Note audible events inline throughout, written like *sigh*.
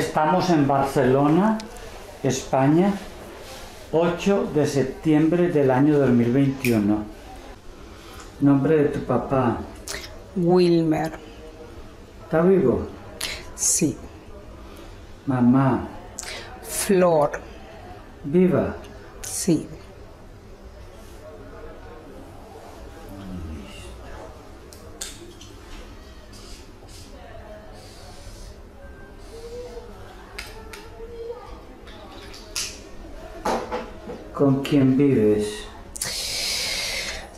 Estamos en Barcelona, España, 8 de septiembre del año 2021. Nombre de tu papá. Wilmer. ¿Está vivo? Sí. Mamá. Flor. ¿Viva? Sí. ¿Con quién vives?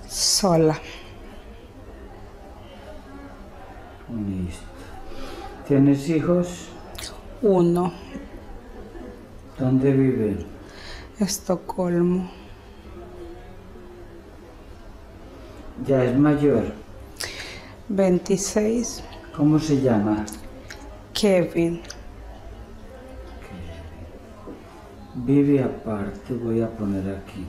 Sola. Listo. ¿Tienes hijos? Uno. ¿Dónde viven? Estocolmo. Ya es mayor. 26. ¿Cómo se llama? Kevin. Vive aparte, voy a poner aquí.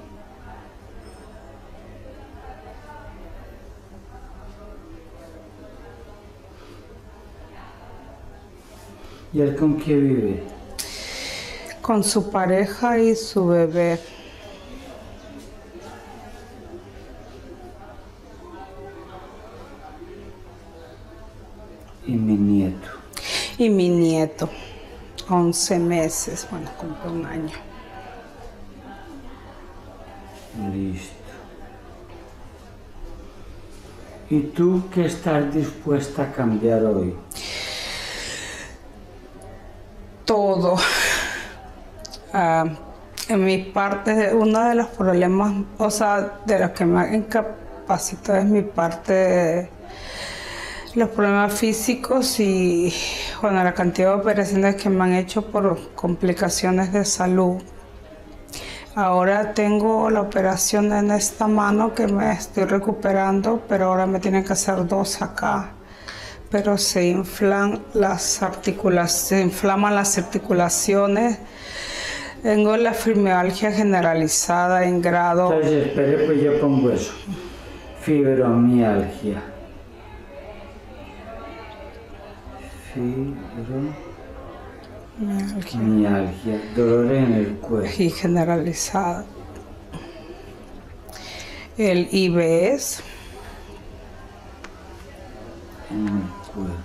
¿Y él con quién vive? Con su pareja y su bebé. Y mi nieto. Y mi nieto. 11 meses. Bueno, cumple un año. Listo. ¿Y tú qué estás dispuesta a cambiar hoy? todo. Ah, en mi parte, uno de los problemas, o sea, de los que me ha incapacitado es mi parte de los problemas físicos y, bueno, la cantidad de operaciones que me han hecho por complicaciones de salud. Ahora tengo la operación en esta mano que me estoy recuperando, pero ahora me tienen que hacer dos acá pero se inflan las articulaciones, se inflaman las articulaciones. Tengo la fibromialgia generalizada en grado. Entonces, espere, pues yo pongo eso. Fibromialgia. Fibromialgia. Dolor en el cuerpo. Y generalizada. El IBS. En el cuerpo.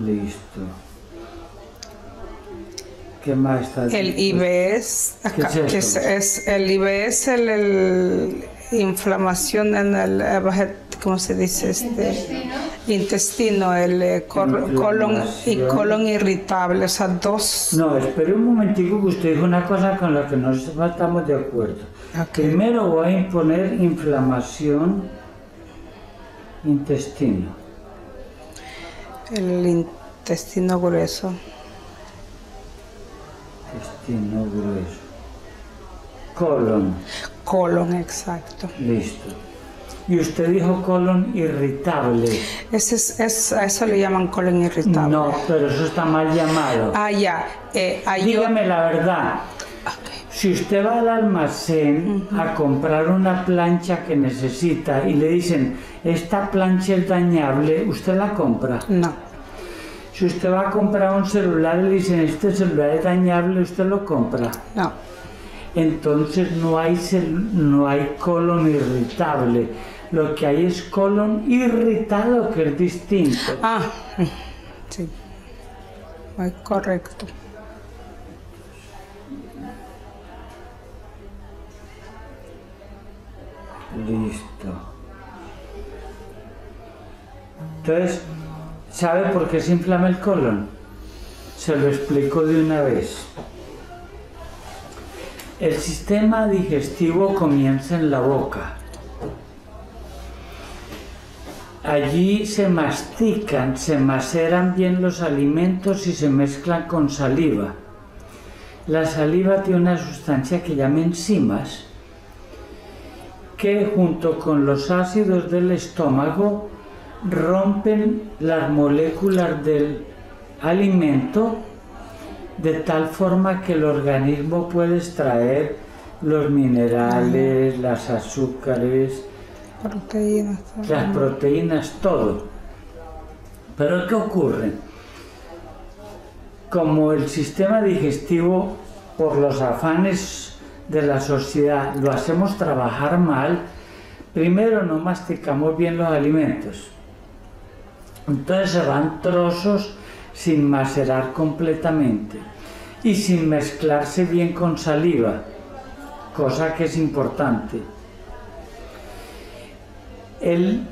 Listo. ¿Qué más está El IBS, ¿Qué acá, es que es, eso? es el IBS, el, el inflamación en el, eh, ¿cómo se dice? Este intestino, el eh, cor- colon y colon irritable, o sea, dos. No, espere un momentico que usted dijo una cosa con la que no estamos de acuerdo. Primero voy a imponer inflamación intestino. El intestino grueso. Intestino grueso. Colon. Colon, exacto. Listo. Y usted dijo colon irritable. Ese es, es- a eso le llaman colon irritable. No, pero eso está mal llamado. Ah, ya. Eh, Dígame la verdad. Si usted va al almacén a comprar una plancha que necesita y le dicen, esta plancha es dañable, usted la compra. No, Si usted va a comprar un celular y le dicen, este celular es dañable, usted lo compra. no. Entonces no hay, no hay colon irritable. Lo que hay es colon irritado, que es distinto. Ah, sí. Muy correcto. Listo. Entonces, ¿sabe por qué se inflama el colon? Se lo explico de una vez. El sistema digestivo comienza en la boca. Allí se mastican, se maceran bien los alimentos y se mezclan con saliva. La saliva tiene una sustancia que llama enzimas que junto con los ácidos del estómago rompen las moléculas del alimento de tal forma que el organismo puede extraer los minerales, las azúcares, Proteínas. las proteínas, todo. Pero ¿qué ocurre? Como el sistema digestivo, por los afanes de la sociedad, lo hacemos trabajar mal, primero no masticamos bien los alimentos. Entonces se van trozos sin macerar completamente y sin mezclarse bien con saliva, cosa que es importante. El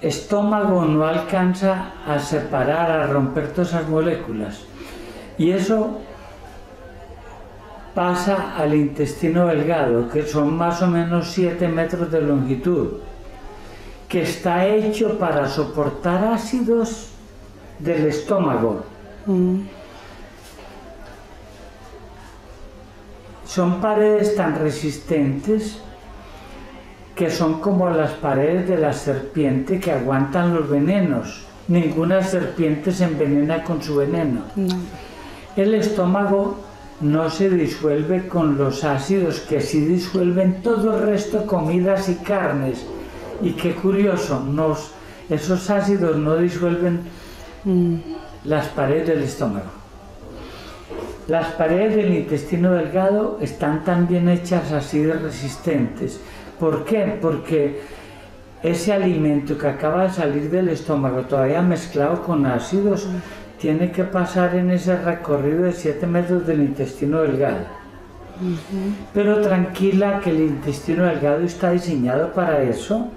estómago no alcanza a separar, a romper todas esas moléculas y eso pasa al intestino delgado, que son más o menos 7 metros de longitud, que está hecho para soportar ácidos del estómago. Mm. Son paredes tan resistentes que son como las paredes de la serpiente que aguantan los venenos. Ninguna serpiente se envenena con su veneno. El estómago no se disuelve con los ácidos que sí disuelven todo el resto de comidas y carnes. Y qué curioso, nos, esos ácidos no disuelven mm. las paredes del estómago. Las paredes del intestino delgado están también hechas así de resistentes. ¿Por qué? Porque ese alimento que acaba de salir del estómago todavía mezclado con ácidos tiene que pasar en ese recorrido de 7 metros del intestino delgado. Pero tranquila que el intestino delgado está diseñado para eso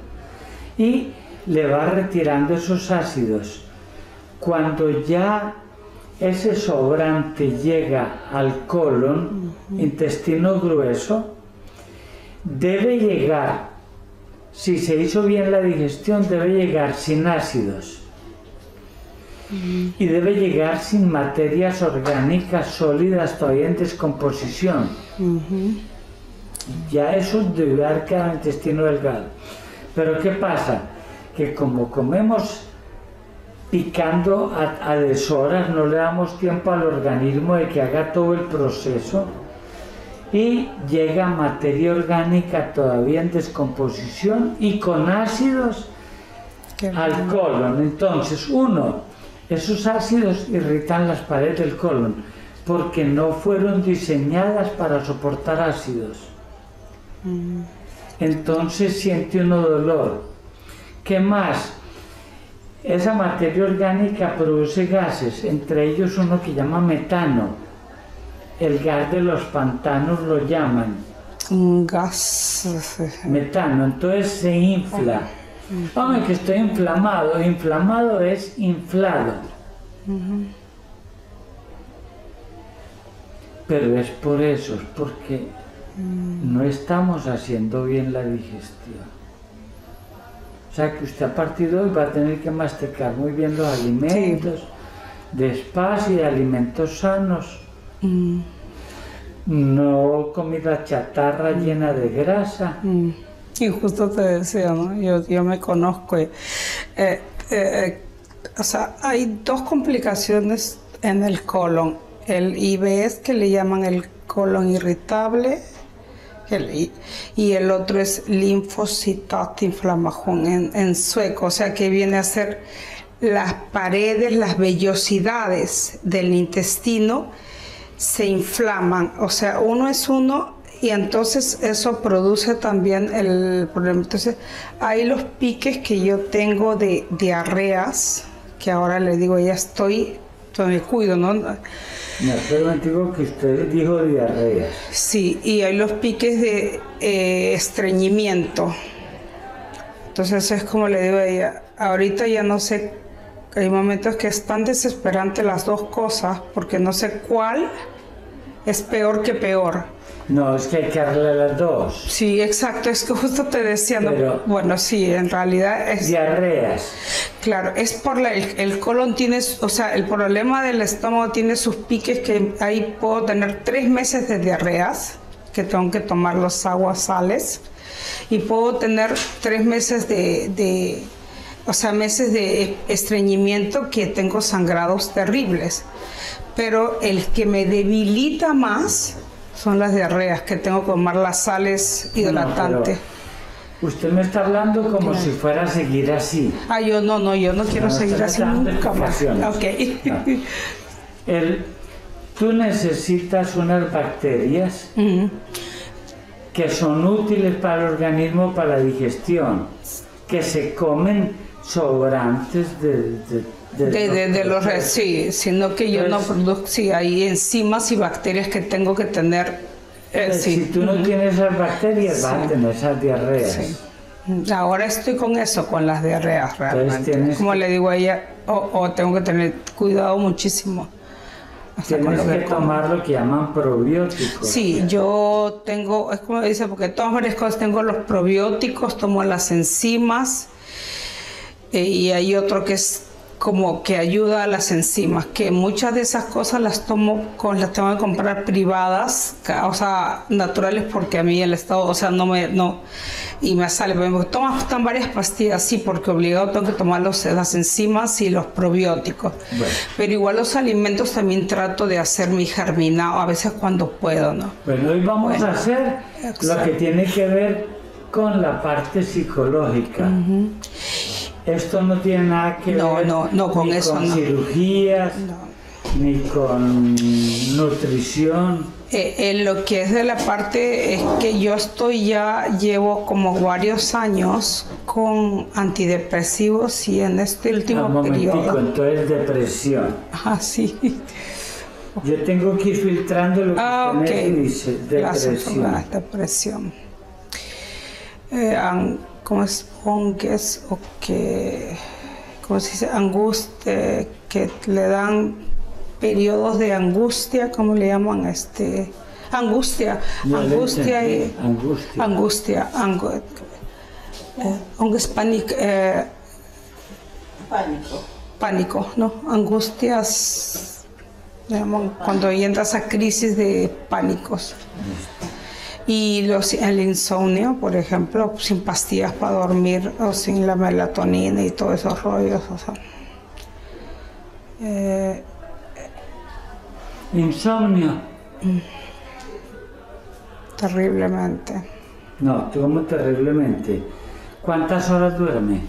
y le va retirando esos ácidos. Cuando ya ese sobrante llega al colon, intestino grueso, debe llegar, si se hizo bien la digestión, debe llegar sin ácidos y debe llegar sin materias orgánicas sólidas todavía en descomposición. Ya eso debe en el intestino delgado. Pero ¿qué pasa? Que como comemos picando a, a deshoras, no le damos tiempo al organismo de que haga todo el proceso y llega materia orgánica todavía en descomposición y con ácidos al colon. Entonces, uno, esos ácidos irritan las paredes del colon porque no fueron diseñadas para soportar ácidos. Mm. Entonces siente uno dolor. ¿Qué más? Esa materia orgánica produce gases, entre ellos uno que llama metano. El gas de los pantanos lo llaman. Un gas. Metano, entonces se infla. Hombre, que estoy inflamado. Inflamado es inflado. Pero es por eso, es porque no estamos haciendo bien la digestión. O sea que usted a partir de hoy va a tener que masticar muy bien los alimentos, despacio y alimentos sanos. Mm. No comida chatarra llena de grasa. Mm. Y justo te decía, ¿no? Yo, yo me conozco. Y, eh, eh, o sea, hay dos complicaciones en el colon. El IBS, que le llaman el colon irritable, y el otro es linfocitat inflamación en, sueco, o sea que viene a ser las paredes, las vellosidades del intestino se inflaman. O sea, uno es uno y entonces eso produce también el problema. Entonces, hay los piques que yo tengo de diarreas, que ahora le digo, ya estoy, me cuido, ¿no? Me acuerdo que usted dijo diarreas. Sí, y hay los piques de eh, estreñimiento. Entonces es como le digo a ella, ahorita ya no sé, hay momentos que es tan desesperante las dos cosas, porque no sé cuál es peor que peor. No, es que hay que darle las dos. Sí, exacto, es que justo te decía, bueno, sí, en realidad es... Diarreas. Claro, es por la, el, colon tiene, o sea, el problema del estómago tiene sus piques que ahí puedo tener tres meses de diarreas, que tengo que tomar los aguas sales, y puedo tener tres meses de, de o sea, meses de estreñimiento que tengo sangrados terribles. Pero el que me debilita más son las diarreas, que tengo que tomar las sales hidratantes. Usted me está hablando como si fuera a seguir así. Ah, yo no, no, yo no quiero No, seguir así nunca más. Ok. *laughs* El, tú necesitas unas bacterias que son útiles para el organismo para la digestión, que se comen sobrantes de, de, De, de, de los re- sí, sino que yo no Pues- produzco, sí, hay enzimas y bacterias que tengo que tener. eh, Si sí. tú no tienes esas bacterias, vas a Sí. tener esas diarreas. Sí. Ahora estoy con eso, con las diarreas realmente. tienes Como le digo a ella, o, o tengo que tener cuidado muchísimo. hasta con Tienes lo que que tomar lo que llaman probióticos. Sí, yo tengo, es como dice, porque tomo varias cosas, tengo los probióticos, tomo las enzimas eh, y hay otro que es como que ayuda a las enzimas, que muchas de esas cosas las tomo, con, las tengo que comprar privadas, o sea, naturales, porque a mí el Estado, o sea, no me, no, y me sale, digo, tomas tan varias pastillas, sí, porque obligado tengo que tomar los, las enzimas y los probióticos. Bueno. Pero igual los alimentos también trato de hacer mi germinado, a veces cuando puedo, ¿no? Bueno, hoy vamos Bueno, a hacer lo exacto. que tiene que ver con la parte psicológica. Esto no tiene nada que No, ver no, no, con ni eso con cirugías, ni con nutrición. Eh, en lo que es de la parte es que yo estoy ya, llevo como varios años con antidepresivos y en este Un último momentico, periodo. entonces depresión. Ah, sí. Yo tengo que ir filtrando lo que Ah, usted ok. me dice, depresión. enfermedades, depresión. Eh, an- ¿Cómo es? Onques o que. ¿Cómo se dice? Angustia. Que le dan periodos de angustia, ¿cómo le llaman? Este. Angustia. Angustia y. angustia. Angustia. Angu eh, panic, eh, Pánico. pánico, ¿no? Angustias, llaman cuando entras a crisis de pánicos. Y los, el insomnio, por ejemplo, sin pastillas para dormir o sin la melatonina y todos esos rollos. O sea, eh, Insomnio. terriblemente. No, como terriblemente. ¿Cuántas horas duerme?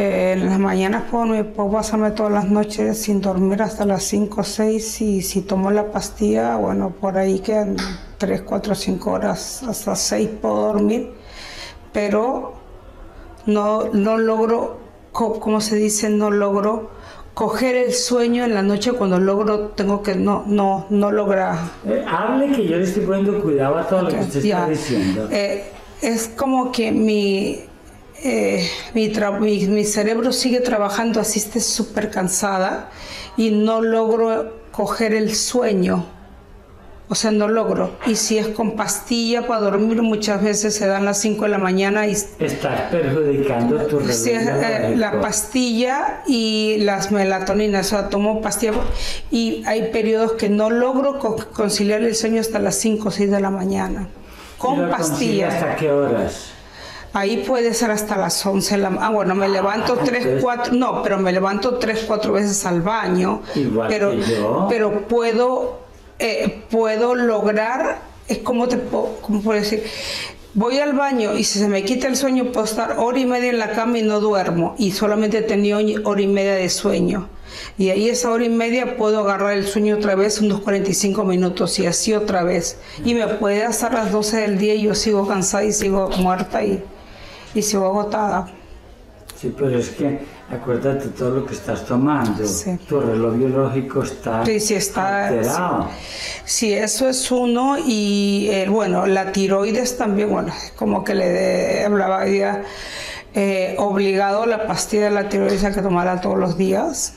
Eh, en las mañanas puedo, me puedo pasarme todas las noches sin dormir hasta las 5 o 6 y si tomo la pastilla, bueno, por ahí quedan 3, 4, 5 horas, hasta 6 puedo dormir, pero no, no logro, co- como se dice, no logro coger el sueño en la noche cuando logro, tengo que, no, no, no logra Eh, hable que yo le estoy poniendo cuidado a todo lo que usted ya. está diciendo. Eh, es como que mi, eh, mi, mi, mi cerebro sigue trabajando así, esté súper cansada y no logro coger el sueño. O sea, no logro. Y si es con pastilla para dormir, muchas veces se dan las 5 de la mañana y Estás perjudicando tu reloj es, eh, la pastilla y las melatoninas, o sea, tomo pastilla y hay periodos que no logro co- conciliar el sueño hasta las 5 o 6 de la mañana. ¿Y Con lo consigue pastilla. ¿Hasta qué horas? Ahí puede ser hasta las 11 de la Ah, bueno, me levanto Ah, 3, entonces- 4, no, pero me levanto 3, 4 veces al baño. Igual pero, que yo. Pero puedo, eh, puedo lograr, es como te puedo, ¿cómo puedo decir? Voy al baño y si se me quita el sueño puedo estar hora y media en la cama y no duermo y solamente he tenido hora y media de sueño. Y ahí esa hora y media puedo agarrar el sueño otra vez, unos 45 minutos y así otra vez. Y me puede hasta las 12 del día y yo sigo cansada y sigo muerta y, y sigo agotada. Sí, pero es que acuérdate todo lo que estás tomando. Sí. Tu reloj biológico está, Sí, sí, está- alterado. Sí, eso es uno y eh, bueno, la tiroides también, bueno, como que le de- hablaba ya, eh, obligado la pastilla de la tiroides a que tomara todos los días.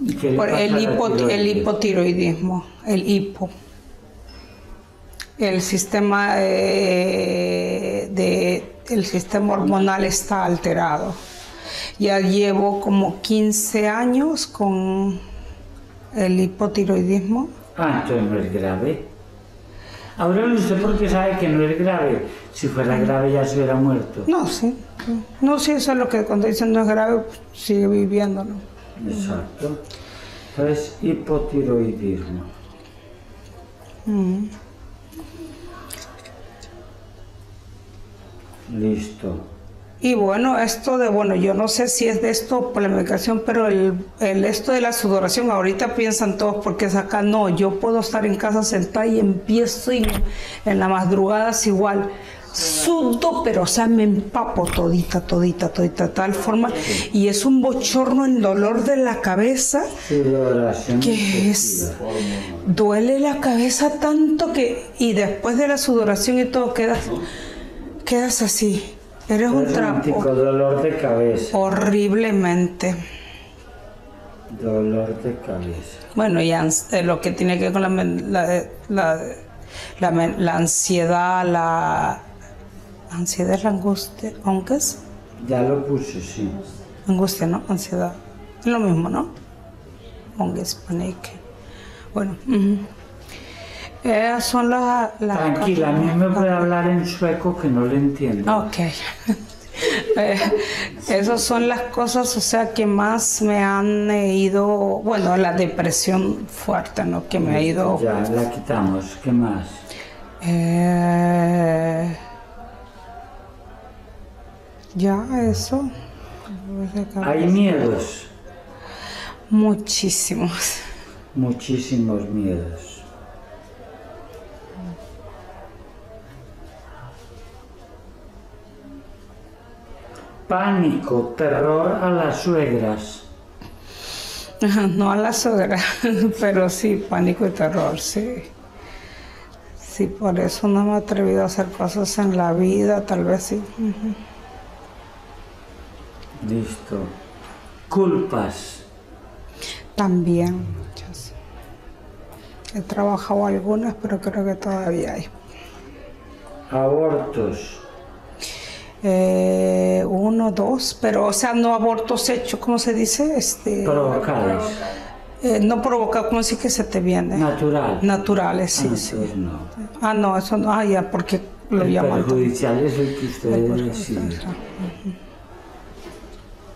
¿Y qué le Por el, hipo- el hipotiroidismo, el hipo. El sistema eh, de el sistema hormonal está alterado. Ya llevo como 15 años con el hipotiroidismo. Ah, entonces no es grave. Ahora ¿usted por qué sabe que no es grave? Si fuera grave ya se hubiera muerto. No, sí. No, sí, eso es lo que cuando dicen no es grave, pues, sigue viviendo, ¿no? Exacto. Entonces, hipotiroidismo. Listo. Y bueno, esto de, bueno, yo no sé si es de esto por la medicación, pero el, el esto de la sudoración, ahorita piensan todos porque es acá, no, yo puedo estar en casa sentada y empiezo y en la madrugada es igual. Sudo, pero o sea, me empapo todita, todita, todita, tal forma. Y es un bochorno en dolor de la cabeza Sudoración que es duele la cabeza tanto que y después de la sudoración y todo quedas quedas así eres un trapo dolor de cabeza. horriblemente Dolor de cabeza. bueno y eh, lo que tiene que ver con la la, la, la ansiedad la ansiedad es la angustia aunque es Ya lo puse, sí. angustia no ansiedad es lo mismo no Monges, panic. bueno ujú. Esas son las las Tranquila, a mí me puede hablar en sueco que no le entiendo. Ok. *laughs* Eh, esas son las cosas, o sea, que más me han ido, bueno, la depresión fuerte, ¿no? Que me ha ido... Ya, la quitamos. ¿Qué más? Eh, ya, eso. Hay miedos. Muchísimos. Muchísimos miedos. Pánico, terror a las suegras. No a la suegra, *laughs* pero sí, pánico y terror, sí. Sí, por eso no me he atrevido a hacer cosas en la vida, tal vez sí. Listo. Culpas. También muchas. He trabajado algunas, pero creo que todavía hay. Abortos. Eh, uno, dos, pero o sea, no abortos hechos, ¿cómo se dice? Este, Provocados. eh, no provoca, ¿cómo sí que se te viene? Natural. Naturales, sí, Ah, sí. no. Ah, no, eso no, ah, ya, porque lo El llaman. perjudicial es el que ustedes perjudicial, deciden.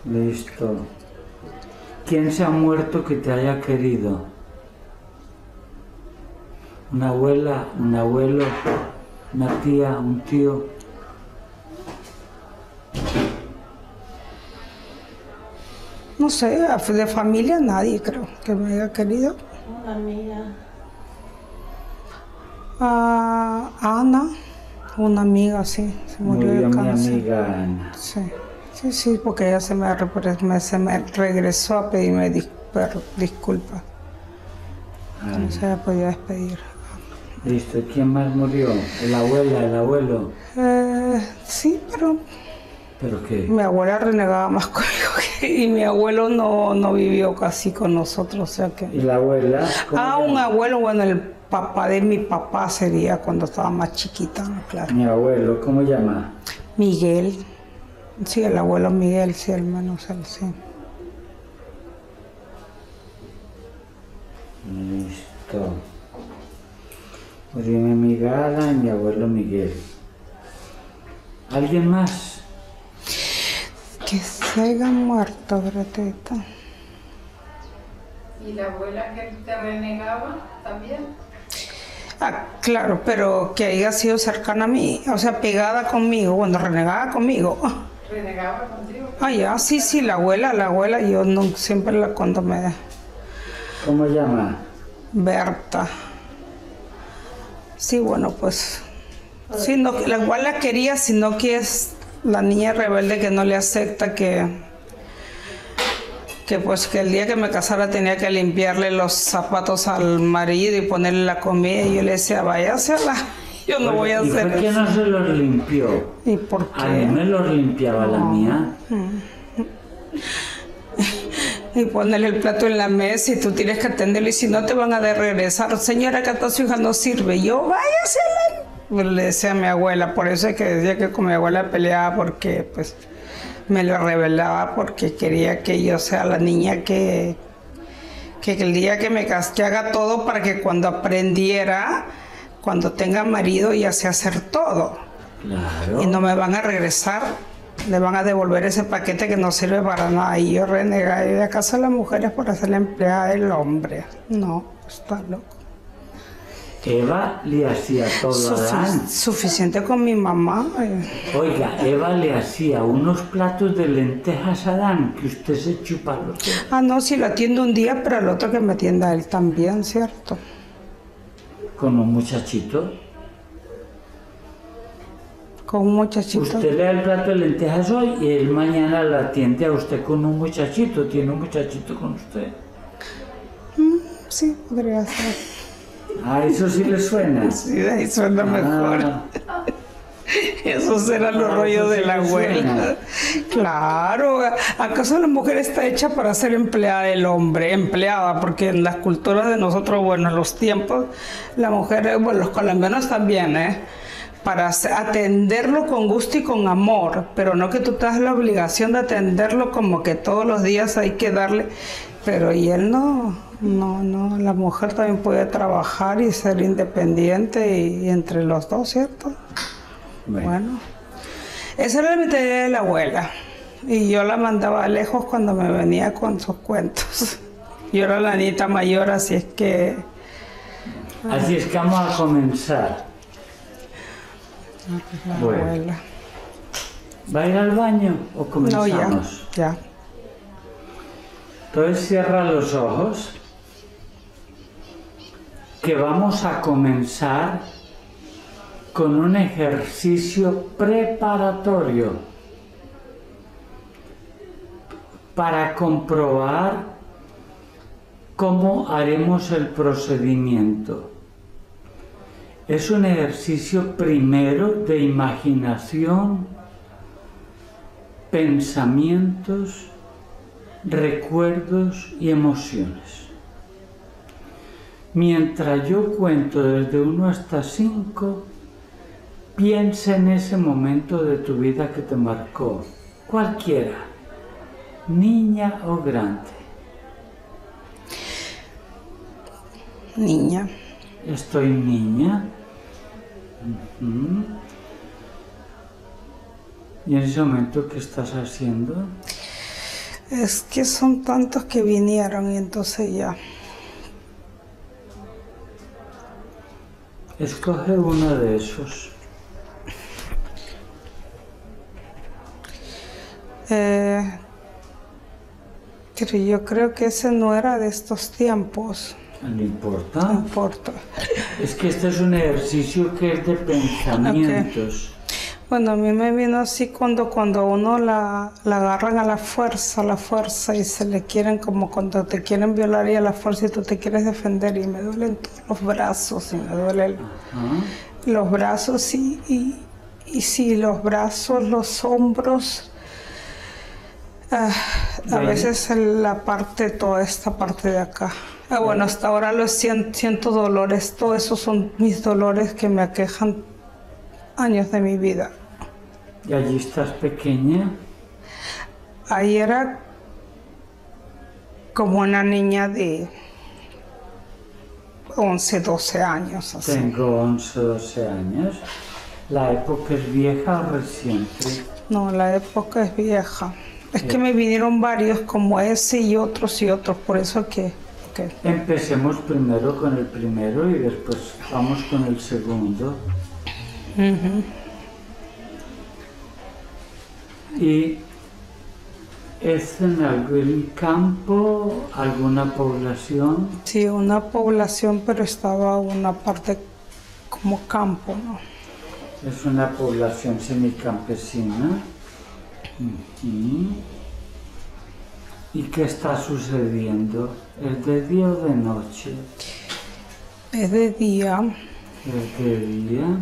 Listo. ¿Quién se ha muerto que te haya querido? ¿Una abuela, un abuelo, una tía, un tío? No sé, de familia nadie creo que me haya querido. Una amiga. Ah, Ana, una amiga, sí, se murió de mi cáncer. amiga Ana. Sí, sí, sí, porque ella se me, repre- me- se me regresó a pedirme dis- disculpas. Ana. No se había podido despedir. Listo. ¿Quién más murió? ¿La abuela, el abuelo? Eh, sí, pero ¿Pero qué? mi abuela renegaba más *laughs* conmigo que- y mi abuelo no, no vivió casi con nosotros, o sea que... ¿Y la abuela? ¿Cómo Ah, un abuelo, bueno, el papá de mi papá sería cuando estaba más chiquita, claro. Mi abuelo, ¿cómo llama? Miguel, sí, el abuelo Miguel, sí, al menos él, sí. Listo. Murió mi amiga Ana y mi abuelo Miguel. ¿Alguien más? Que se haya muerto, Bretita. ¿Y la abuela que te renegaba también? Ah, claro, pero que haya sido cercana a mí, o sea, pegada conmigo, cuando renegaba conmigo. ¿Renegaba contigo? Ah, ya, sí, sí, la abuela, la abuela, yo no, siempre la cuando me... ¿Cómo llama? Berta. Sí, bueno, pues... Sí, no, la igual la quería, sino que es la niña rebelde que no le acepta que... Que pues que el día que me casara tenía que limpiarle los zapatos al marido y ponerle la comida y yo le decía, váyase a la... *laughs* Yo no voy a ¿Y hacer por qué eso. no se los limpió? ¿Y por A mí qué? me los limpiaba la mía. *laughs* y ponerle el plato en la mesa y tú tienes que atenderlo y si no te van a de regresar. Señora, que esta su hija no sirve. Yo, váyase a la-". Pues Le decía a mi abuela, por eso es que decía que con mi abuela peleaba porque pues me lo revelaba porque quería que yo sea la niña que, que el día que me cas- que haga todo para que cuando aprendiera, cuando tenga marido ya sé hacer todo Claro. y no me van a regresar, le van a devolver ese paquete que no sirve para nada. Y yo renegaba, ¿y acaso las mujeres por hacer la empleada del hombre? No, está loco. Eva le hacía todo a Sufi- Adán. suficiente con mi mamá. Oiga, Eva le hacía unos platos de lentejas a Adán que usted se chupa los dedos. Ah, no, si lo atiendo un día, pero el otro que me atienda él también, ¿cierto? con un muchachito. Con un muchachito. Usted le da el plato de lentejas hoy y él mañana la atiende a usted con un muchachito. Tiene un muchachito con usted. Sí, podría ser. Ah, eso sí le suena. *laughs* Sí, ahí suena mejor. *laughs* Ah, Esos eran los Ah, rollos de la abuela. Claro, ¿acaso la mujer está hecha para ser empleada del hombre? Empleada, porque en las culturas de nosotros, bueno, en los tiempos, la mujer, bueno, los colombianos también, ¿eh? Para atenderlo con gusto y con amor, pero no que tú te das la obligación de atenderlo como que todos los días hay que darle. Pero y él no, no, no, la mujer también puede trabajar y ser independiente y, y entre los dos, ¿cierto? bueno. Bueno, esa era la mentalidad de la abuela. Y yo la mandaba lejos cuando me venía con sus cuentos. *laughs* Yo era la nieta mayor, así es que Así es que vamos a comenzar. la Bueno. abuela. ¿Va a ir al baño o No, comenzamos? ya, ya. Entonces cierra los ojos, que vamos a comenzar con un ejercicio preparatorio para comprobar cómo haremos el procedimiento. Es un ejercicio primero de imaginación, pensamientos, recuerdos y emociones. Mientras yo cuento desde 1 hasta 5, piensa en ese momento de tu vida que te marcó, cualquiera, niña o grande. Niña. Estoy niña. ¿Y en ese momento qué estás haciendo? Es que son tantos que vinieron y entonces ya. Escoge uno de esos. Eh, pero yo creo que ese no era de estos tiempos. No No importa. importa. Es que este es un ejercicio que es de pensamientos. Bueno, a mí me vino así cuando, cuando uno la, la agarran a la fuerza, a la fuerza y se le quieren como cuando te quieren violar y a la fuerza y tú te quieres defender y me duelen todos los brazos y me duelen los brazos y, y, y sí, los brazos, los hombros. ah, a veces la parte, toda esta parte de acá. Ah, bueno, hasta ahora lo siento, siento dolores, todos esos son mis dolores que me aquejan años de mi vida. Y allí estás pequeña. Ahí era como una niña de 11, 12 años. Así. Tengo 11, 12 años. ¿La época es vieja o reciente? No, la época es vieja. Es que me vinieron varios como ese y otros y otros, por eso que... que- Empecemos primero con el primero y después vamos con el segundo. Y es en algún campo, alguna población. Sí, una población, pero estaba una parte como campo, ¿no? Es una población semicampesina. Ujú. ¿Y qué está sucediendo? ¿Es de día o de noche? Es de día. ¿Es de día?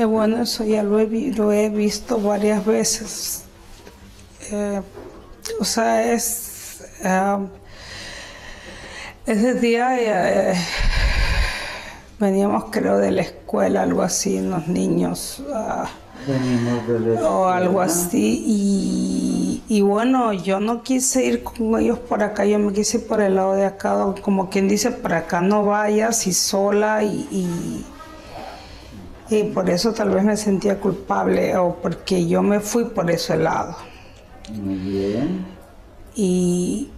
Eh, bueno, eso ya lo he, lo he visto varias veces. Eh, o sea, es, eh, es de día. eh, veníamos, creo, de la escuela, algo así, los niños. ah, Venimos de la o algo escuela. así. Y, y bueno, yo no quise ir con ellos por acá, yo me quise ir por el lado de acá, como quien dice, por acá no vayas y sola y, y, y por eso tal vez me sentía culpable o porque yo me fui por ese lado. Muy bien. Y,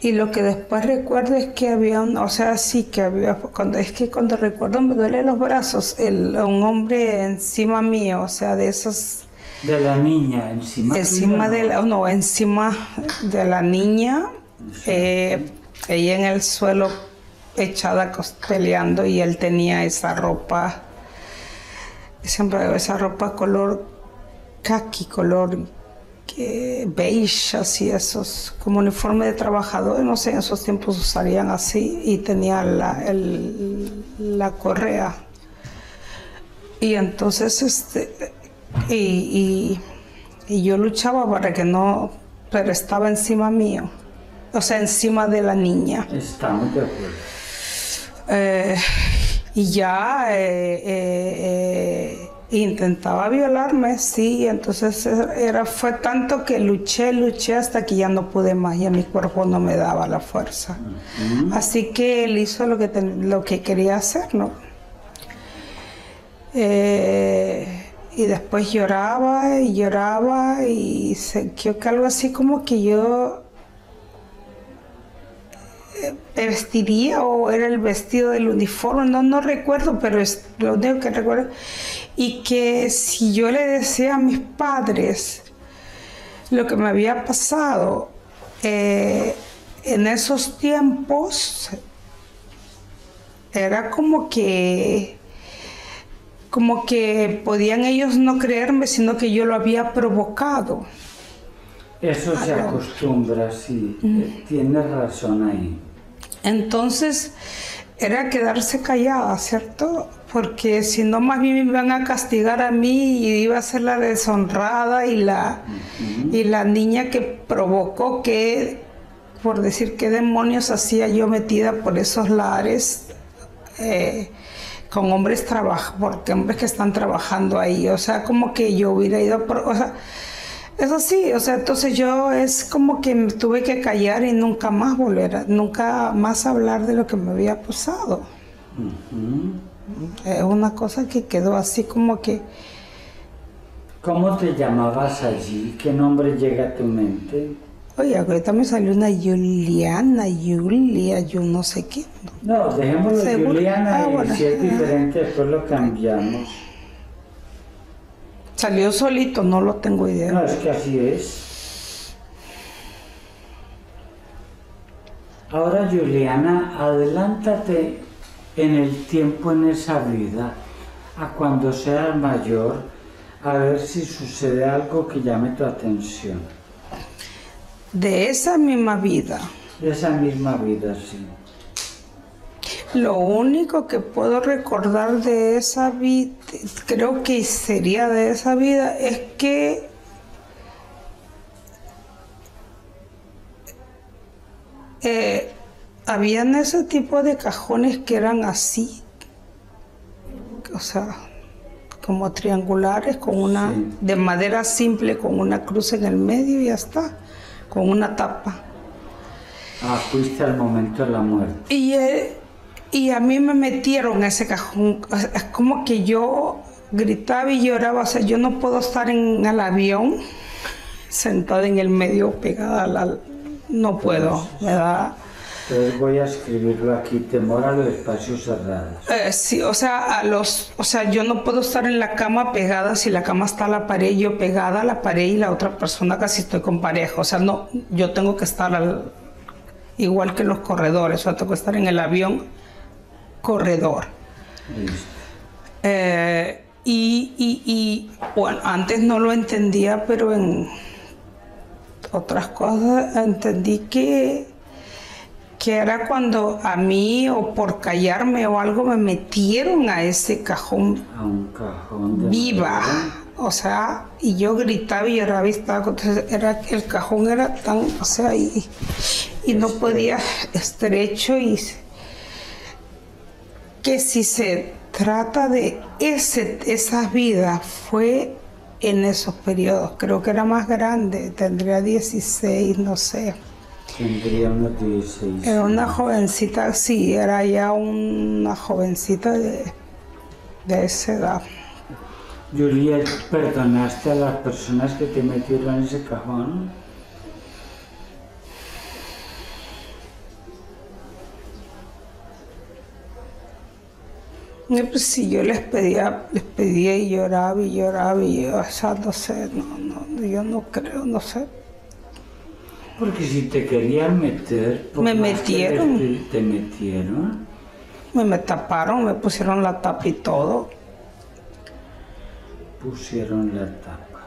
Y lo que después recuerdo es que había un, o sea, sí que había, cuando es que cuando recuerdo me duele los brazos, el, un hombre encima mío, o sea, de esos, De la niña, encima. encima de la, no, encima de la niña, eh, ella en el suelo echada peleando y él tenía esa ropa, siempre esa ropa color khaki, color que beige, así esos, como uniforme de trabajador, no sé, en esos tiempos usarían así y tenía la, el- la correa. Y entonces, este, y, y- y yo luchaba para que no, pero estaba encima mío, o sea, encima de la niña. Estamos de acuerdo. Eh, y ya eh, eh, eh, intentaba violarme, sí, entonces era, fue tanto que luché, luché hasta que ya no pude más, ya mi cuerpo no me daba la fuerza. Así que él hizo lo que, ten- lo que quería hacer, ¿no? Eh, y después lloraba y lloraba y se creo que algo así como que yo vestiría o era el vestido del uniforme, no, no recuerdo, pero es lo único que recuerdo. Y que si yo le decía a mis padres lo que me había pasado eh, en esos tiempos, era como que como que podían ellos no creerme, sino que yo lo había provocado. Eso se acostumbra, sí. Tienes razón ahí. Entonces era quedarse callada, ¿cierto? Porque si no, más bien me iban a castigar a mí y iba a ser la deshonrada y la, y la niña que provocó que, por decir qué demonios hacía yo metida por esos lares eh, con hombres trabaja, porque hombres que están trabajando ahí. O sea, como que yo hubiera ido por. O sea, eso sí, o sea, entonces yo es como que me tuve que callar y nunca más volver, a- nunca más hablar de lo que me había pasado. Es una cosa que quedó así como que, ¿Cómo te llamabas allí? ¿Qué nombre llega a tu mente? oye, ahorita me salió una Juliana, Julia, yo no sé qué. No, dejémoslo Seguro. Juliana Ah, y si es diferente después lo cambiamos. Salió solito, no lo tengo idea. No, es que así es. Ahora, Juliana, adelántate en el tiempo en esa vida, a cuando seas mayor, a ver si sucede algo que llame tu atención. De esa misma vida. De esa misma vida, sí. Lo único que puedo recordar de esa vida, creo que sería de esa vida, es que eh, habían ese tipo de cajones que eran así, o sea, como triangulares, con una Sí. de madera simple, con una cruz en el medio y ya está, con una tapa. Ah, fuiste al momento de la muerte. Y, eh, y a mí me metieron en ese cajón. Es como que yo gritaba y lloraba. O sea, yo no puedo estar en el avión sentada en el medio pegada al... al- No puedo, me da... Entonces voy a escribirlo aquí, temor a los espacios cerrados. Eh, sí, o sea, a los, o sea, yo no puedo estar en la cama pegada si la cama está a la pared, yo pegada a la pared y la otra persona casi estoy con pareja. O sea, no, yo tengo que estar al- igual que en los corredores, o sea, tengo que estar en el avión corredor. Eh, y, y- y, bueno, antes no lo entendía, pero en otras cosas entendí que, que era cuando a mí o por callarme o algo me metieron a ese cajón A un cajón de viva. madera. O sea, y yo gritaba y lloraba y estaba, entonces era, el cajón era tan, o sea, y, y no podía, estrecho y que si se trata de ese, esa vida fue en esos periodos, creo que era más grande, tendría 16, no sé. Tendría unos 16. Era una jovencita, sí, era ya una jovencita de, de esa edad. Juliet, ¿perdonaste a las personas que te metieron en ese cajón? Pues sí, yo les pedía, les pedía y lloraba y lloraba y yo, o sea, no sé, no, no, yo no creo, no sé. Porque si te querían meter... Me metieron. Te metieron. Me, me taparon, me pusieron la tapa y todo. pusieron la tapa.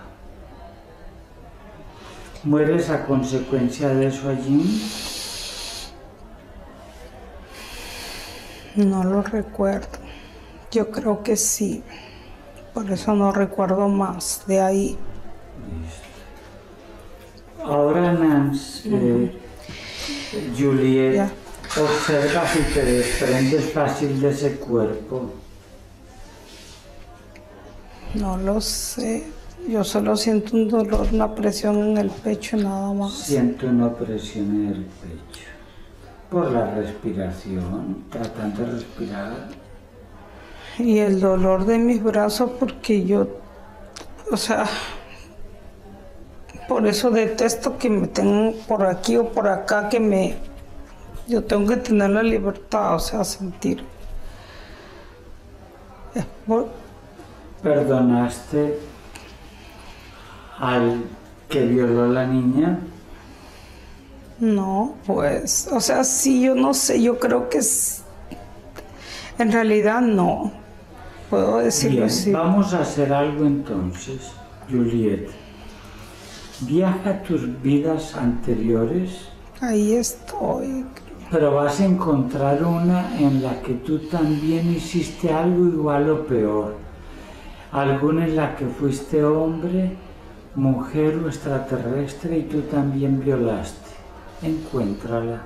¿Mueres a consecuencia de eso allí? No lo recuerdo. Yo creo que sí. Por eso no recuerdo más de ahí. Ahora, Nance, eh, Juliet, observa si te desprendes fácil de ese cuerpo. No lo sé. Yo solo siento un dolor, una presión en el pecho nada más. Siento una opresión en el pecho. Por la respiración, tratando de respirar. Y el dolor de mis brazos porque yo, o sea, por eso detesto que me tengan por aquí o por acá, que me, yo tengo que tener la libertad, o sea, sentir. Es por- ¿Perdonaste al que violó a la niña? No, pues, o sea, sí, yo no sé, yo creo que es, en realidad no, puedo decirlo Bien, así. vamos a hacer algo entonces, Juliet. Viaja a tus vidas anteriores, Ahí estoy. pero vas a encontrar una en la que tú también hiciste algo igual o peor. Alguna en la que fuiste hombre, mujer o extraterrestre y tú también violaste. Encuéntrala.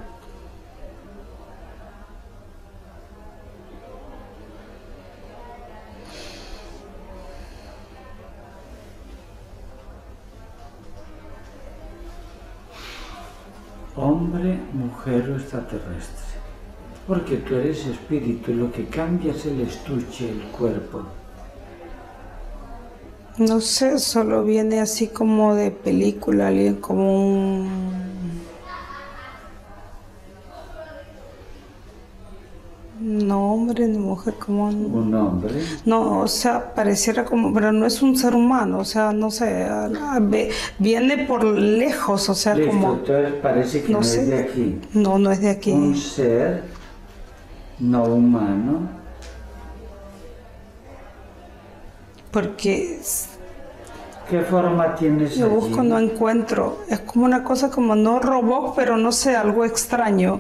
Hombre, mujer o extraterrestre. Porque tú eres espíritu y lo que cambia es el estuche, el cuerpo. No sé, solo viene así como de película, alguien como un... No, hombre ni mujer, como un... Un hombre. No, o sea, pareciera como, pero no es un ser humano, o sea, no sé, ve- viene por lejos, o sea, Listo, como... entonces parece que no, No es sé. de aquí. No, no es de aquí. Un ser no humano. Porque ¿Qué forma tienes yo allí? busco, no encuentro. Es como una cosa como no robot, pero no sé, algo extraño.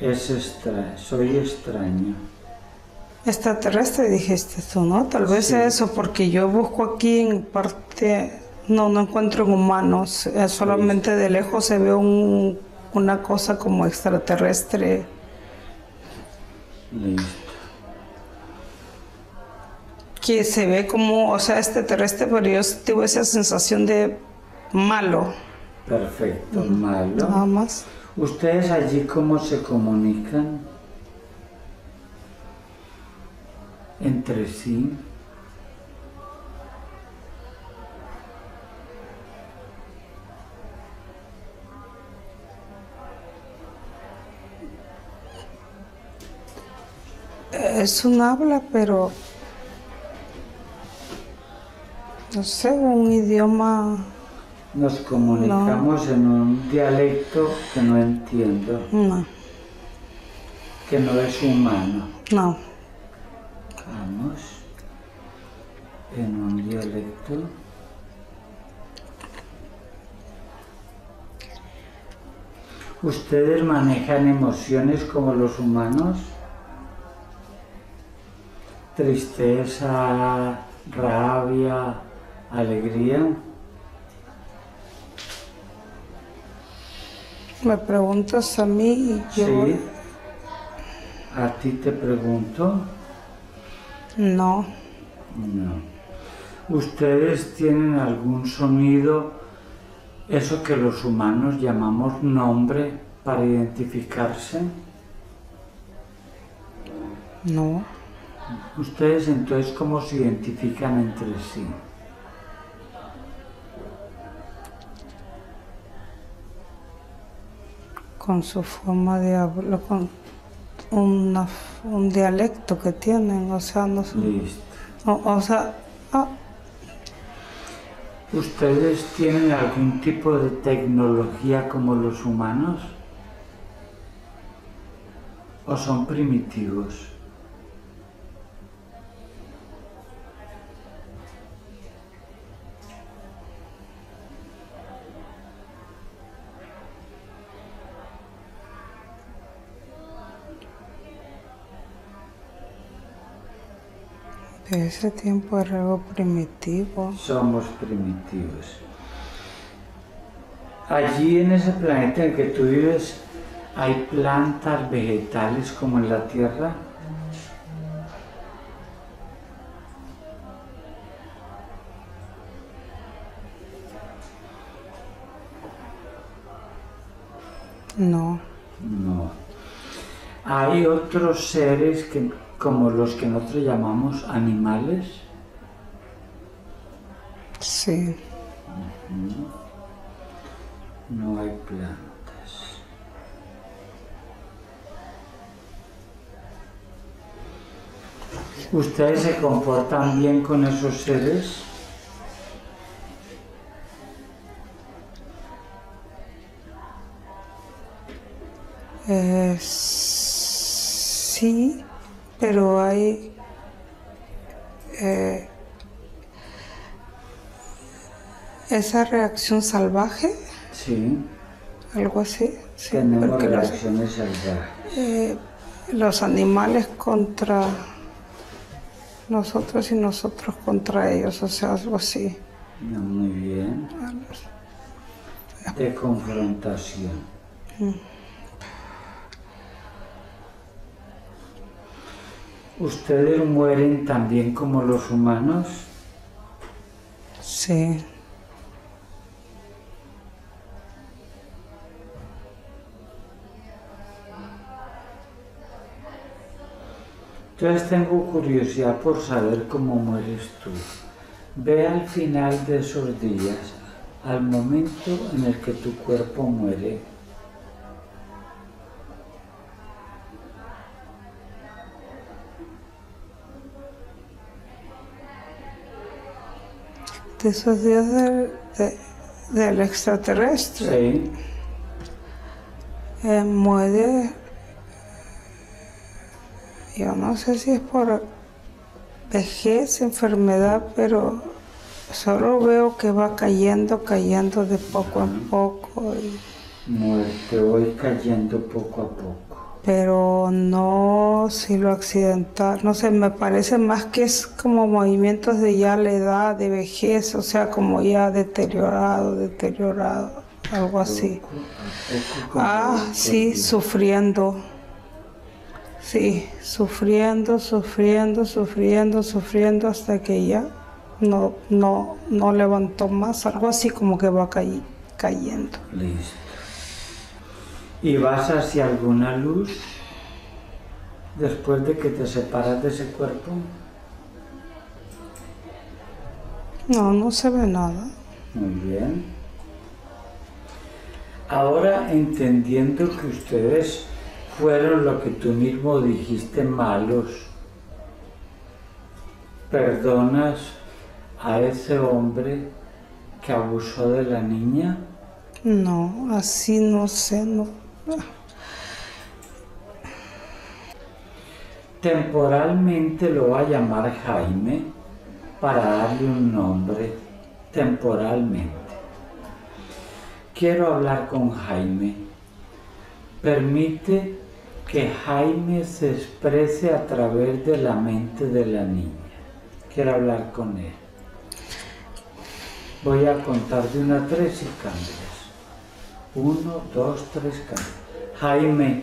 Es extraño, soy extraño. Extraterrestre dijiste tú, ¿no? Tal vez Sí. es eso, porque yo busco aquí en parte, no, no encuentro en humanos, eh, solamente de lejos se ve un- una cosa como extraterrestre. Listo. que se ve como, o sea, extraterrestre, pero yo tuve esa sensación de malo, Perfecto, malo. nada más. ¿Ustedes allí cómo se comunican? Entre sí. Es un habla, pero no sé, un idioma, Nos comunicamos en un dialecto que no entiendo, no, que no es humano. no. Vamos. En un dialecto. ¿Ustedes manejan emociones como los humanos? Tristeza, rabia, alegría. Me preguntas a mí y yo Sí. A ti te pregunto. no, No. ¿Ustedes tienen algún sonido, eso que los humanos llamamos nombre, para identificarse? no. ¿Ustedes entonces cómo se identifican entre sí? Con su forma de hablar, con una- un dialecto que tienen, o sea, no. Listo. O, o sea, ah, ¿Ustedes tienen algún tipo de tecnología como los humanos? ¿O son primitivos? De ese tiempo era algo primitivo. Somos primitivos. Allí en ese planeta en el que tú vives, ¿hay plantas, vegetales como en la Tierra? No, No. Hay otros seres que, como los que nosotros llamamos animales. sí, No hay plantas. ¿Ustedes se comportan bien con esos seres? Eh, sí, pero hay eh, esa reacción salvaje, Sí. algo así. Sí, Tenemos porque los, reacciones salvajes. eh, los animales contra nosotros y nosotros contra ellos, o sea, algo así. No, muy bien. De confrontación. ¿Ustedes mueren también como los humanos? Sí, Entonces tengo curiosidad por saber cómo mueres tú. Ve al final de esos días, al momento en el que tu cuerpo muere. De esos días del, de- del extraterrestre. Sí. Eh, muere, yo no sé si es por vejez, enfermedad, pero solo veo que va cayendo, cayendo de poco en poco, y- Muerte, voy cayendo poco a poco. Pero no si lo accidental, no sé, me parece más que es como movimientos de ya la edad, de vejez, o sea, como ya deteriorado, deteriorado, algo así. Ah, sí, sufriendo. Sí, sufriendo, sufriendo, sufriendo, sufriendo hasta que ya no, no, no levantó más, algo así como que va cay- cayendo. Listo. ¿Y vas hacia alguna luz después de que te separas de ese cuerpo? No, no se ve nada. Muy bien. Ahora entendiendo que ustedes fueron lo que tú mismo dijiste malos, ¿perdonas a ese hombre que abusó de la niña? No, así no sé, no. Temporalmente lo va a llamar Jaime para darle un nombre, temporalmente. Quiero hablar con Jaime. Permite que Jaime se exprese a través de la mente de la niña. Quiero hablar con él. Voy a contar de una tres y cambias. Uno, dos, tres, cambias. Jaime,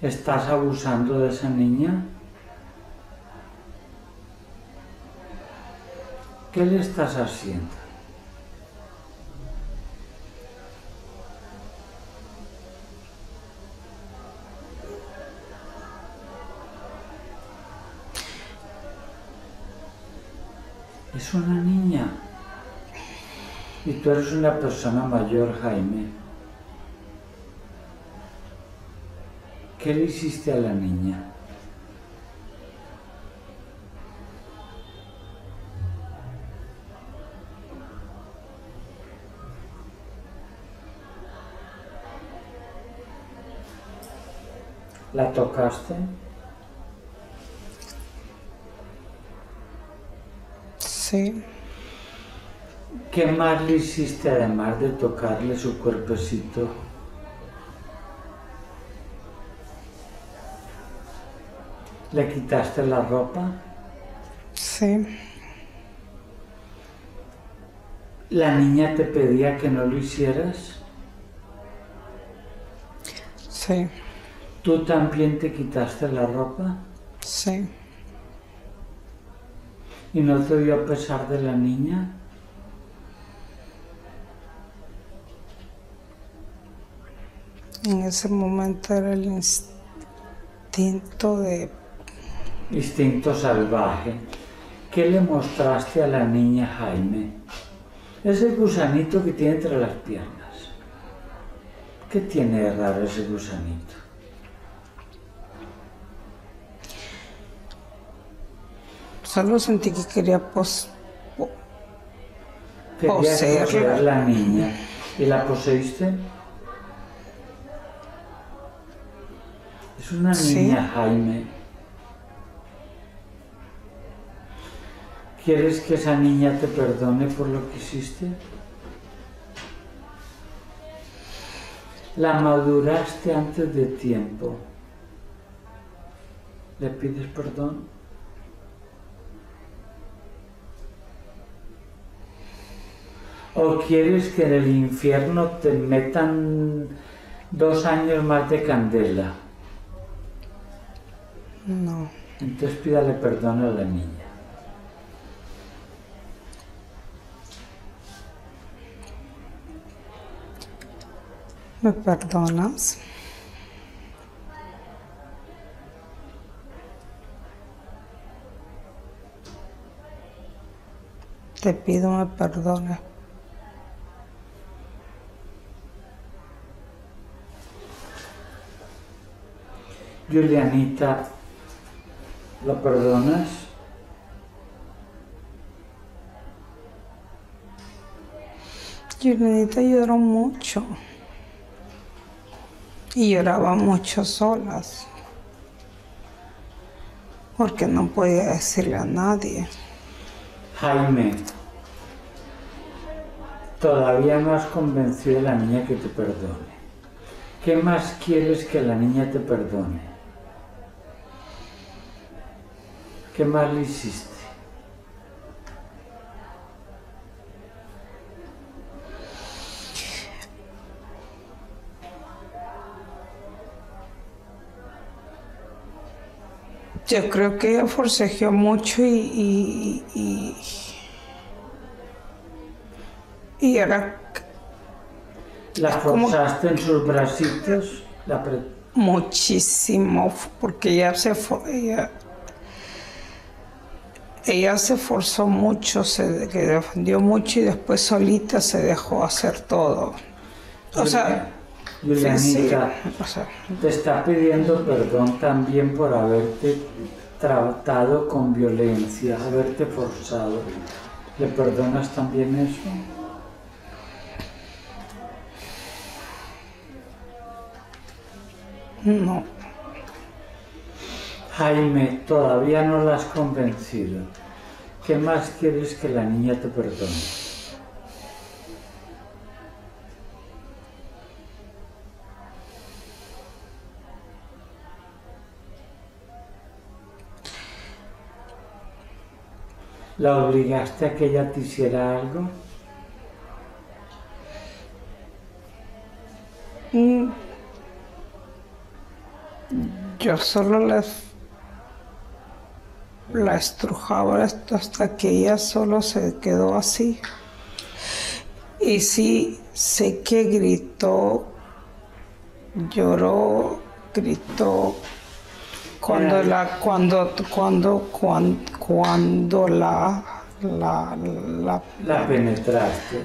¿estás abusando de esa niña? ¿Qué le estás haciendo? Es una niña. Y tú eres una persona mayor, Jaime. ¿Qué le hiciste a la niña? ¿La tocaste? Sí. ¿Qué más le hiciste además de tocarle su cuerpecito? ¿Le quitaste la ropa? Sí. ¿La niña te pedía que no lo hicieras? Sí. ¿Tú también te quitaste la ropa? Sí. ¿Y no te dio pesar de la niña? En ese momento era el instinto de Instinto salvaje. ¿Qué le mostraste a la niña Jaime? Ese gusanito que tiene entre las piernas. ¿Qué tiene de raro ese gusanito? Solo sentí que quería pos... po- Poseerla. poseer la niña. ¿Y la poseíste? Es una Sí. niña, Jaime. ¿Quieres que esa niña te perdone por lo que hiciste? La maduraste antes de tiempo. ¿Le pides perdón? ¿O quieres que en el infierno te metan dos años más de candela? No. Entonces pídale perdón a la niña. ¿Me perdonas? Te pido me perdones. Julianita, ¿lo perdonas? Julianita lloró mucho. Y lloraba mucho solas. Porque no podía decirle a nadie. Jaime, todavía no has convencido a la niña que te perdone. ¿Qué más quieres que la niña te perdone? ¿Qué más le hiciste? Yo creo que ella forcejeó mucho y, y, y, y era ¿La forzaste en sus bracitos? La muchísimo porque ella se fo- ella, ella se esforzó mucho, se que defendió mucho y después solita se dejó hacer todo. O sea, sí, Julianita, o sea, te está pidiendo perdón también por haberte tratado con violencia, haberte forzado. ¿Le perdonas también eso? no, Jaime, todavía no la has convencido. ¿Qué más quieres que la niña te perdone? ¿La obligaste a que ella te hiciera algo? Mm. Yo solo la, estrujaba hasta que ella solo se quedó así. Y sí, sé que gritó, lloró, gritó cuando la, cuando, cuando, cuando, cuando la, la, la, La penetraste.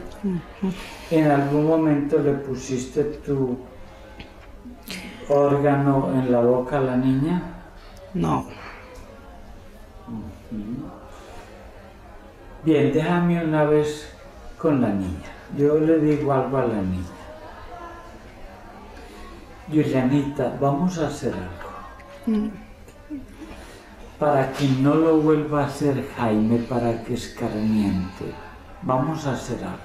En algún momento le pusiste tu órgano en la boca a la niña? No. Bien, déjame una vez con la niña. Yo le digo algo a la niña. Julianita, vamos a hacer algo. Para que no lo vuelva a hacer Jaime, para que escarmiente, vamos a hacer algo.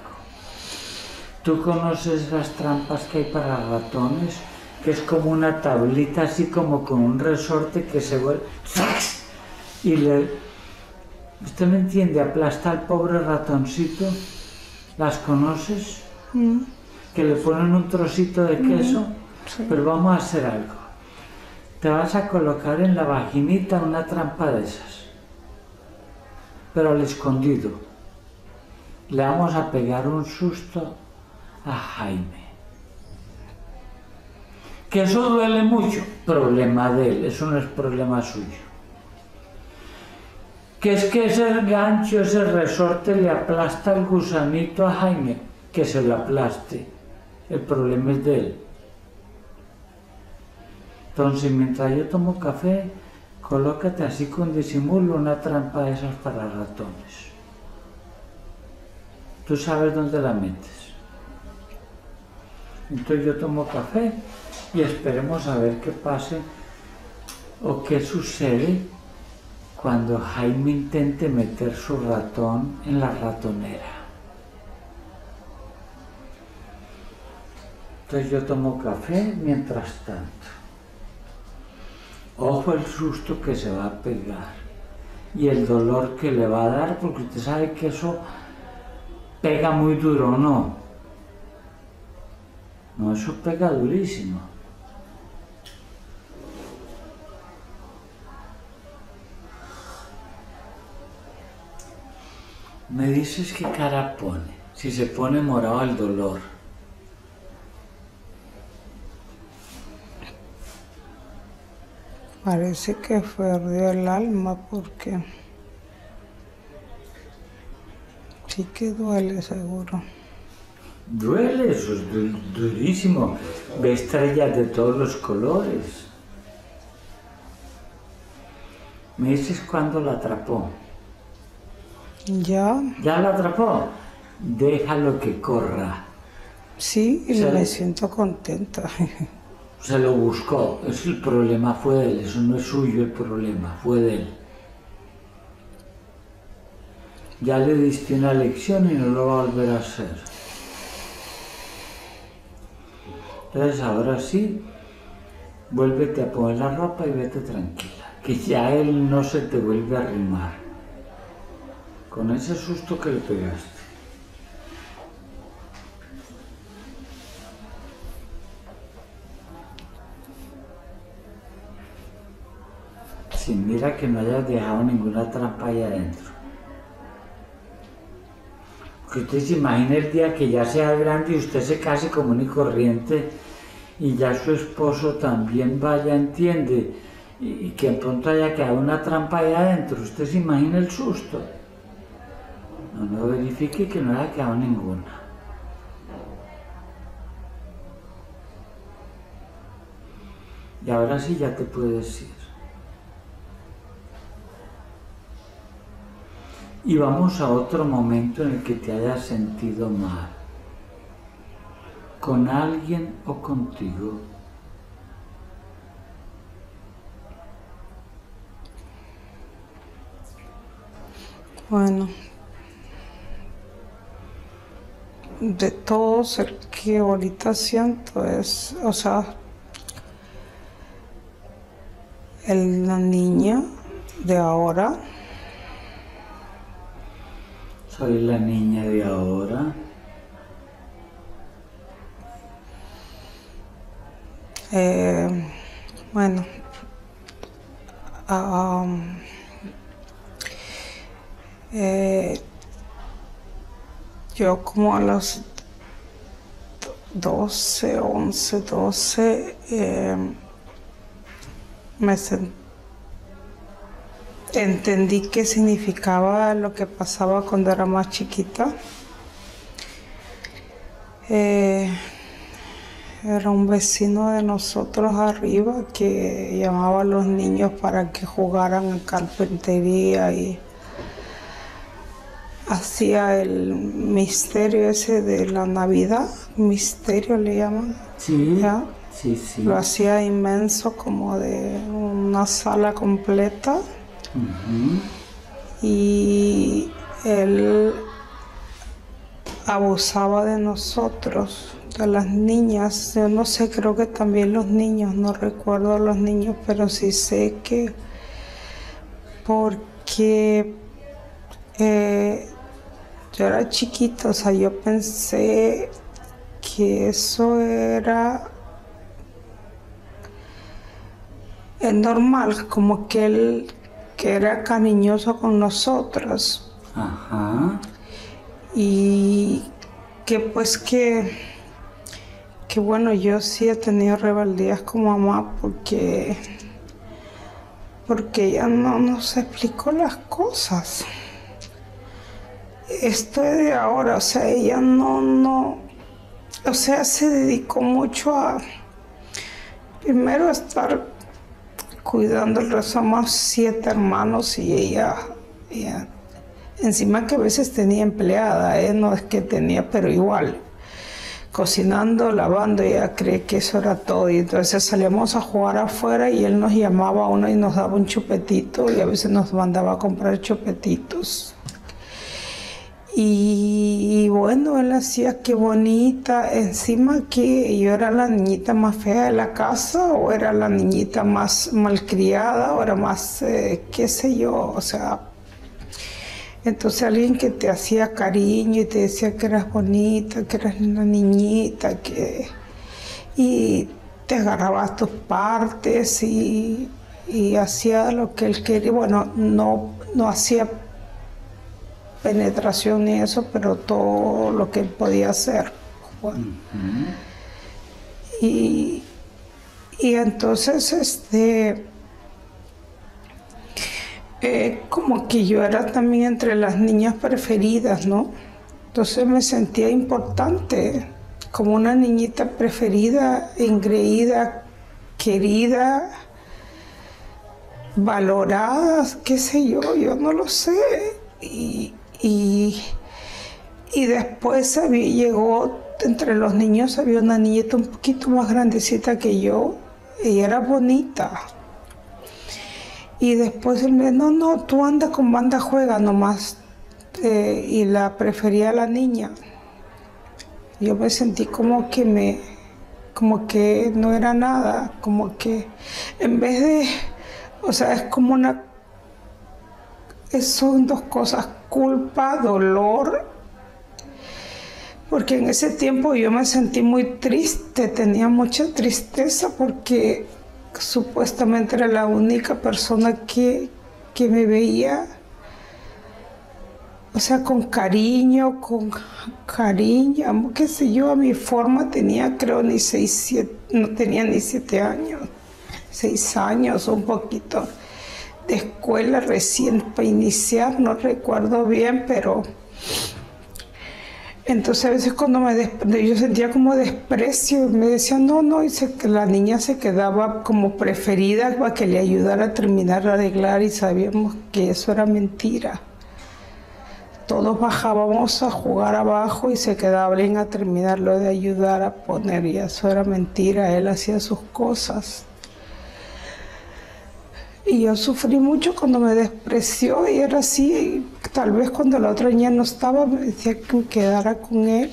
¿Tú conoces las trampas que hay para ratones? Que es como una tablita así como con un resorte que se vuelve... ¡Sax! Y le... ¿Usted me entiende? Aplasta al pobre ratoncito. ¿Las conoces? Mm, Que le ponen un trocito de queso. sí. Pero vamos a hacer algo. Te vas a colocar en la vaginita una trampa de esas. Pero al escondido. Le vamos a pegar un susto a Jaime. Que eso duele mucho. Problema de él, eso no es problema suyo. Que es que ese gancho, ese resorte le aplasta el gusanito a Jaime. Que se lo aplaste. El problema es de él. Entonces, mientras yo tomo café, colócate así con disimulo una trampa de esas para ratones. Tú sabes dónde la metes. Entonces yo tomo café y esperemos a ver qué pase o qué sucede cuando Jaime intente meter su ratón en la ratonera. Entonces yo tomo café mientras tanto. Ojo el susto que se va a pegar y el dolor que le va a dar, porque usted sabe que eso pega muy duro, ¿no? No, eso pega durísimo. Me dices qué cara pone, si se pone morado el dolor. Parece que perdió el alma porque sí que duele seguro. Duele, eso es du- durísimo. Ve estrellas de todos los colores. Me dices cuándo la atrapó. Ya, ¿Ya la atrapó? Déjalo que corra. sí, y me siento contenta. *laughs* Se lo buscó. Es el problema fue de él. Eso no es suyo el problema, fue de él. Ya le diste una lección y no lo va a volver a hacer. Entonces ahora sí, vuélvete a poner la ropa y vete tranquila. Que ya él no se te vuelve a arrimar. Con ese susto que le pegaste. Sí, mira que no hayas dejado ninguna trampa ahí adentro. Porque usted se imagina el día que ya sea grande y usted se case común y corriente y ya su esposo también vaya, entiende, y, y que de pronto haya quedado una trampa ahí adentro. Usted se imagina el susto. No, no verifique que no haya quedado ninguna. Y ahora sí ya te puedes ir. Y vamos a otro momento en el que te hayas sentido mal. Con alguien o contigo. Bueno, de todos el que ahorita siento es, o sea, el- la niña de ahora, Soy la niña de ahora. eh, bueno, ah, eh, yo como a las 12, 11, 12, eh, me sen- entendí qué significaba lo que pasaba cuando era más chiquita. Eh, era un vecino de nosotros arriba que llamaba a los niños para que jugaran en carpintería y hacía el misterio ese de la Navidad, misterio le llaman. Sí, ¿ya? sí, sí. Lo hacía inmenso como de una sala completa Y él abusaba de nosotros, de las niñas. Yo no sé, creo que también los niños, no recuerdo los niños, pero sí sé que porque eh, yo era chiquita, o sea, yo pensé que eso era es normal, como que él que era cariñoso con nosotros Ajá. y que pues que que bueno yo sí he tenido rebeldías con mamá porque porque ella no nos explicó las cosas esto es de ahora o sea ella no no o sea se dedicó mucho a primero a estar cuidando somos siete hermanos y ella, ella encima que a veces tenía empleada, ¿eh? no es que tenía, pero igual, cocinando, lavando, ella cree que eso era todo. Y entonces salíamos a jugar afuera y él nos llamaba a uno y nos daba un chupetito y a veces nos mandaba a comprar chupetitos. Y, bueno, él hacía qué bonita, encima que yo era la niñita más fea de la casa o era la niñita más malcriada o era más, eh, qué sé yo, o sea, entonces alguien que te hacía cariño y te decía que eras bonita, que eras una niñita, que... Y te agarraba tus partes y, y hacía lo que él quería. Bueno, no, no hacía penetración ni eso, pero todo lo que él podía hacer. Bueno. Y, y entonces, este, eh, como que yo era también entre las niñas preferidas, ¿no? Entonces me sentía importante, como una niñita preferida, engreída, querida, valorada, qué sé yo, yo no lo sé. Y, y, y después había, llegó, entre los niños había una niñita un poquito más grandecita que yo, y era bonita. Y después él me dijo, no, no, tú anda con banda juega nomás. Eh, y la prefería a la niña. Yo me sentí como que me, como que no era nada, como que en vez de, o sea, es como una, son dos cosas, culpa, dolor, porque en ese tiempo yo me sentí muy triste, tenía mucha tristeza porque supuestamente era la única persona que, que me veía, o sea, con cariño, con cariño, qué sé yo, a mi forma tenía creo ni seis, siete, no tenía ni siete años, seis años, un poquito de escuela recién para iniciar, no recuerdo bien, pero entonces a veces cuando me yo sentía como desprecio, me decían no, no, y se- la niña se quedaba como preferida para que le ayudara a terminar de arreglar y sabíamos que eso era mentira. Todos bajábamos a jugar abajo y se quedaba alguien a terminarlo de ayudar a poner y eso era mentira, él hacía sus cosas. Y yo sufrí mucho cuando me despreció y era así. Tal vez cuando la otra niña no estaba me decía que me quedara con él.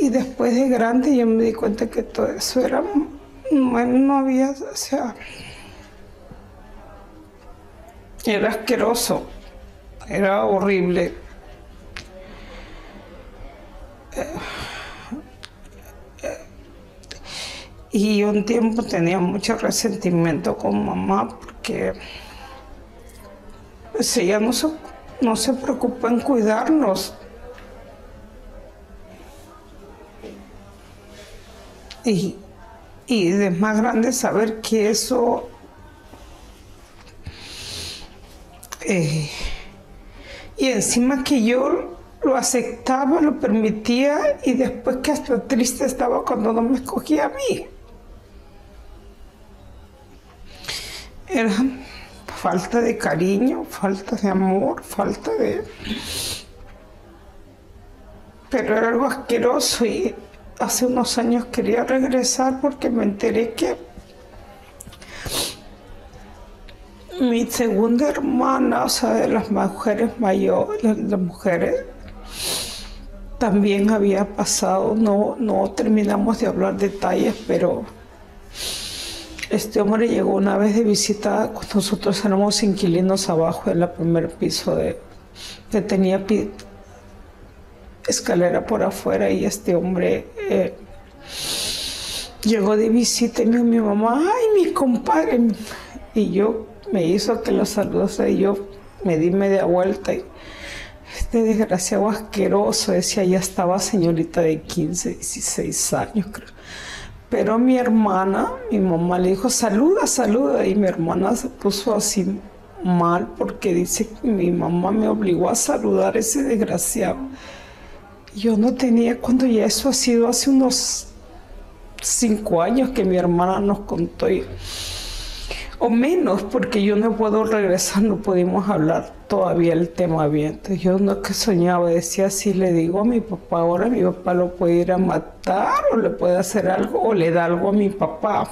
Y después de grande yo me di cuenta que todo eso era, no había, o sea, era asqueroso, era horrible. Y un tiempo tenía mucho resentimiento con mamá porque pues ella no se, no se preocupa en cuidarnos. Y, y de más grande saber que eso eh, y encima que yo lo aceptaba, lo permitía y después que hasta triste estaba cuando no me escogía a mí. Era falta de cariño, falta de amor, falta de... Pero era algo asqueroso y hace unos años quería regresar porque me enteré que mi segunda hermana, o sea, de las mujeres mayores, las mujeres, también había pasado, no, no terminamos de hablar detalles, pero este hombre llegó una vez de visita, nosotros éramos inquilinos abajo en el primer piso de, que tenía escalera por afuera y este hombre eh, llegó de visita y me dijo mi mamá, ay, mi compadre. Y yo me hizo que lo saludase y yo me di media vuelta y este desgraciado asqueroso decía, ya estaba señorita de 15, 16 años creo. Pero mi hermana, mi mamá le dijo, saluda, saluda. Y mi hermana se puso así mal porque dice que mi mamá me obligó a saludar a ese desgraciado. Yo no tenía, cuando ya eso ha sido hace unos cinco años que mi hermana nos contó, o menos, porque yo no puedo regresar, no pudimos hablar todavía el tema bien. Entonces yo no que soñaba, decía, si le digo a mi papá ahora, mi papá lo puede ir a matar o le puede hacer algo o le da algo a mi papá.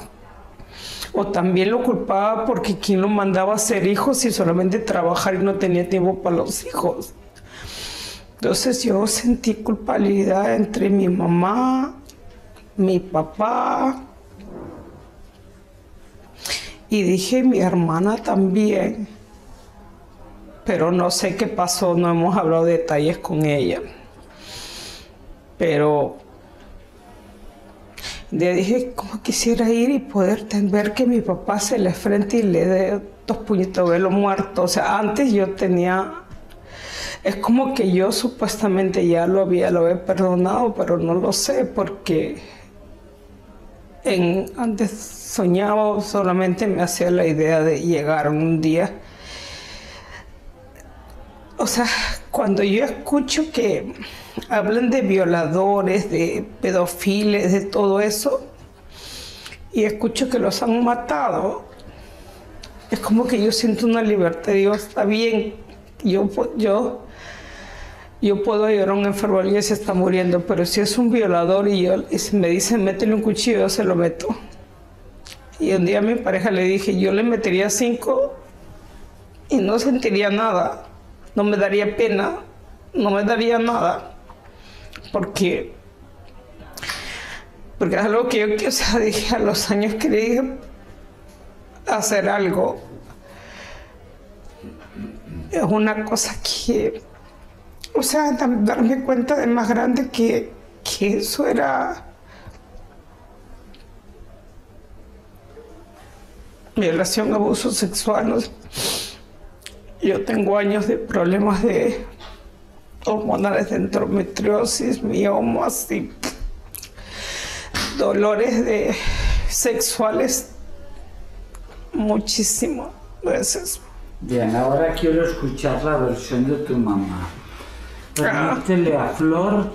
O también lo culpaba porque quien lo mandaba a ser hijos y solamente trabajar y no tenía tiempo para los hijos. Entonces yo sentí culpabilidad entre mi mamá, mi papá, y dije mi hermana también, pero no sé qué pasó, no hemos hablado detalles con ella. Pero le dije, como quisiera ir y poder ver que mi papá se le frente y le dé dos puñitos de velo muerto. O sea, antes yo tenía es como que yo supuestamente ya lo había, lo perdonado, pero no lo sé porque en, antes soñaba solamente me hacía la idea de llegar un día. O sea, cuando yo escucho que hablan de violadores, de pedofiles, de todo eso, y escucho que los han matado, es como que yo siento una libertad. Digo, está bien, yo, yo yo puedo ayudar a un enfermo y se está muriendo, pero si es un violador y, yo, me dicen métele un cuchillo, yo se lo meto. Y un día a mi pareja le dije, yo le metería cinco y no sentiría nada, no me daría pena, no me daría nada, porque, porque es algo que yo, o dije a los años que le dije hacer algo, es una cosa que o sea, darme cuenta de más grande que, que eso era violación, abuso sexual. Yo tengo años de problemas de hormonales de endometriosis, miomas y dolores de sexuales muchísimas veces. Bien, ahora quiero escuchar la versión de tu mamá. Permítele a Flor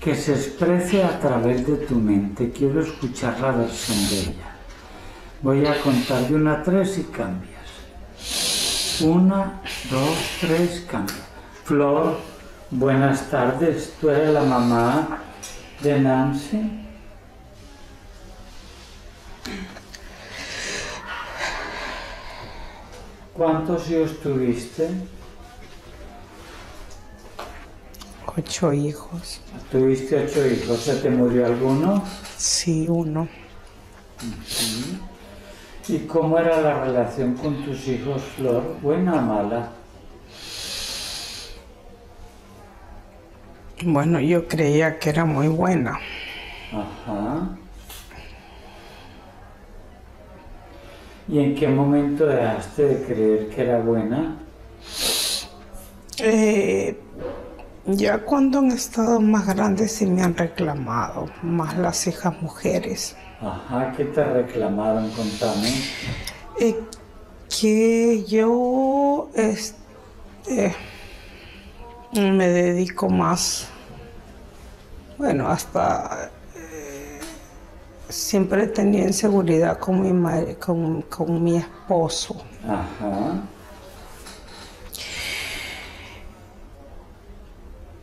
que se exprese a través de tu mente. Quiero escuchar la versión de ella. Voy a contar de una a tres y cambias. Una, dos, tres, cambia. Flor, buenas tardes. ¿Tú eres la mamá de Nancy? ¿Cuántos hijos tuviste? ocho hijos. ¿Tuviste ocho hijos? ¿Se te murió alguno? Sí, uno. ¿Y cómo era la relación con tus hijos, Flor? ¿Buena o mala? Bueno, yo creía que era muy buena. Ajá. ¿Y en qué momento dejaste de creer que era buena? Eh, ya cuando han estado más grandes y me han reclamado, más las hijas mujeres. Ajá, ¿qué te reclamaron? Contame. Eh, que yo, este, me dedico más, bueno, hasta eh, siempre tenido inseguridad con mi, madre, con, con mi esposo. Ajá.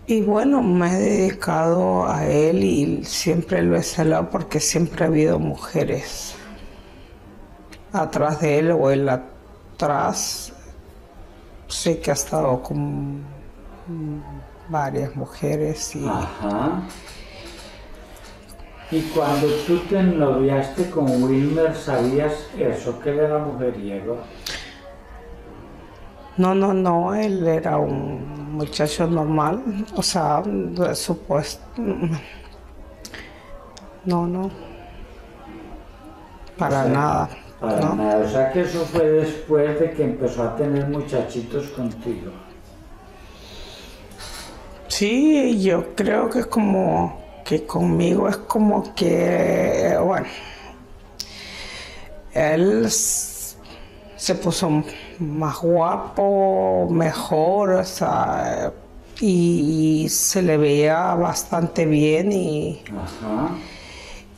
Y bueno, me he dedicado a él y siempre lo he celado porque siempre ha habido mujeres atrás de él o él atrás. Sé que ha estado con varias mujeres y Ajá. Y cuando tú te noviaste con Wilmer, ¿sabías eso? Que era mujeriego. No, no, no, él era un muchacho normal, o sea, de supuesto. No, no, para O sea, nada. Para no. nada. O sea que eso fue después de que empezó a tener muchachitos contigo. Sí, yo creo que es como que conmigo es como que, bueno, él se puso más guapo, mejor, o sea, y, se le veía bastante bien y,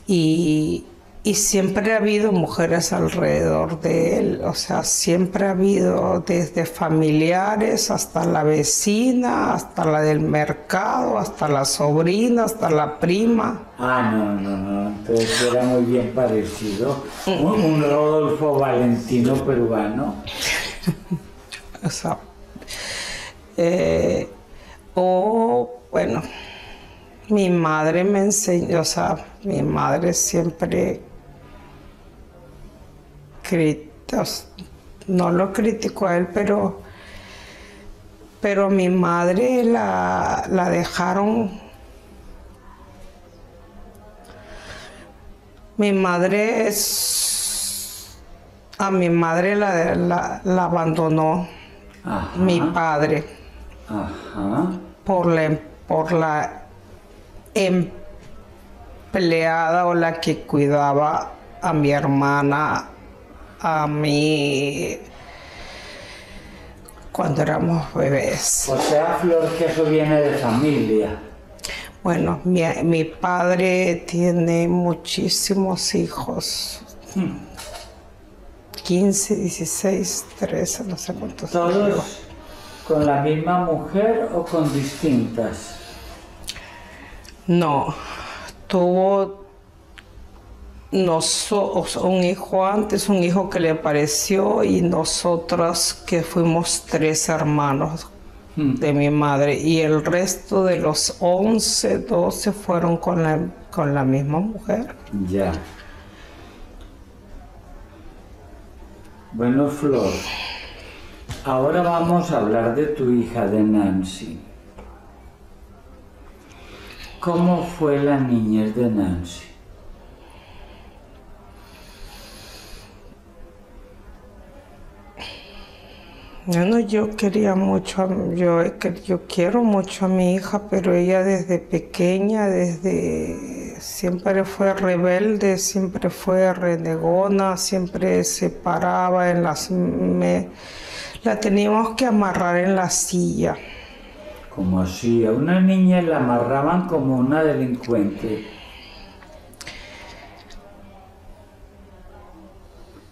y, y siempre ha habido mujeres alrededor de él, o sea, siempre ha habido desde familiares hasta la vecina, hasta la del mercado, hasta la sobrina, hasta la prima. Ah, no, no, no. Entonces era muy bien parecido. Un Rodolfo Valentino peruano. *laughs* O sea, eh, o bueno, mi madre me enseñó, o sea, mi madre siempre no lo critico a él, pero pero mi madre la, la dejaron. Mi madre es a mi madre la, la, la abandonó Ajá. mi padre Ajá. por la, por la empleada o la que cuidaba a mi hermana, a mí, cuando éramos bebés. O sea, Flor, que eso viene de familia. Bueno, mi, mi padre tiene muchísimos hijos. 15, 16, 13, no sé cuántos. ¿Todos con la misma mujer o con distintas? No, tuvo noso- o sea, un hijo antes, un hijo que le apareció y nosotros que fuimos tres hermanos Hmm. de mi madre y el resto de los 11, 12 fueron con la, con la misma mujer. Ya. Bueno, Flor, ahora vamos a hablar de tu hija, de Nancy. ¿Cómo fue la niñez de Nancy? Bueno, yo quería mucho, yo quiero mucho a mi hija, pero ella desde pequeña, desde siempre fue rebelde, siempre fue renegona, siempre se paraba en las, me- la teníamos que amarrar en la silla. Como así, a una niña la amarraban como una delincuente.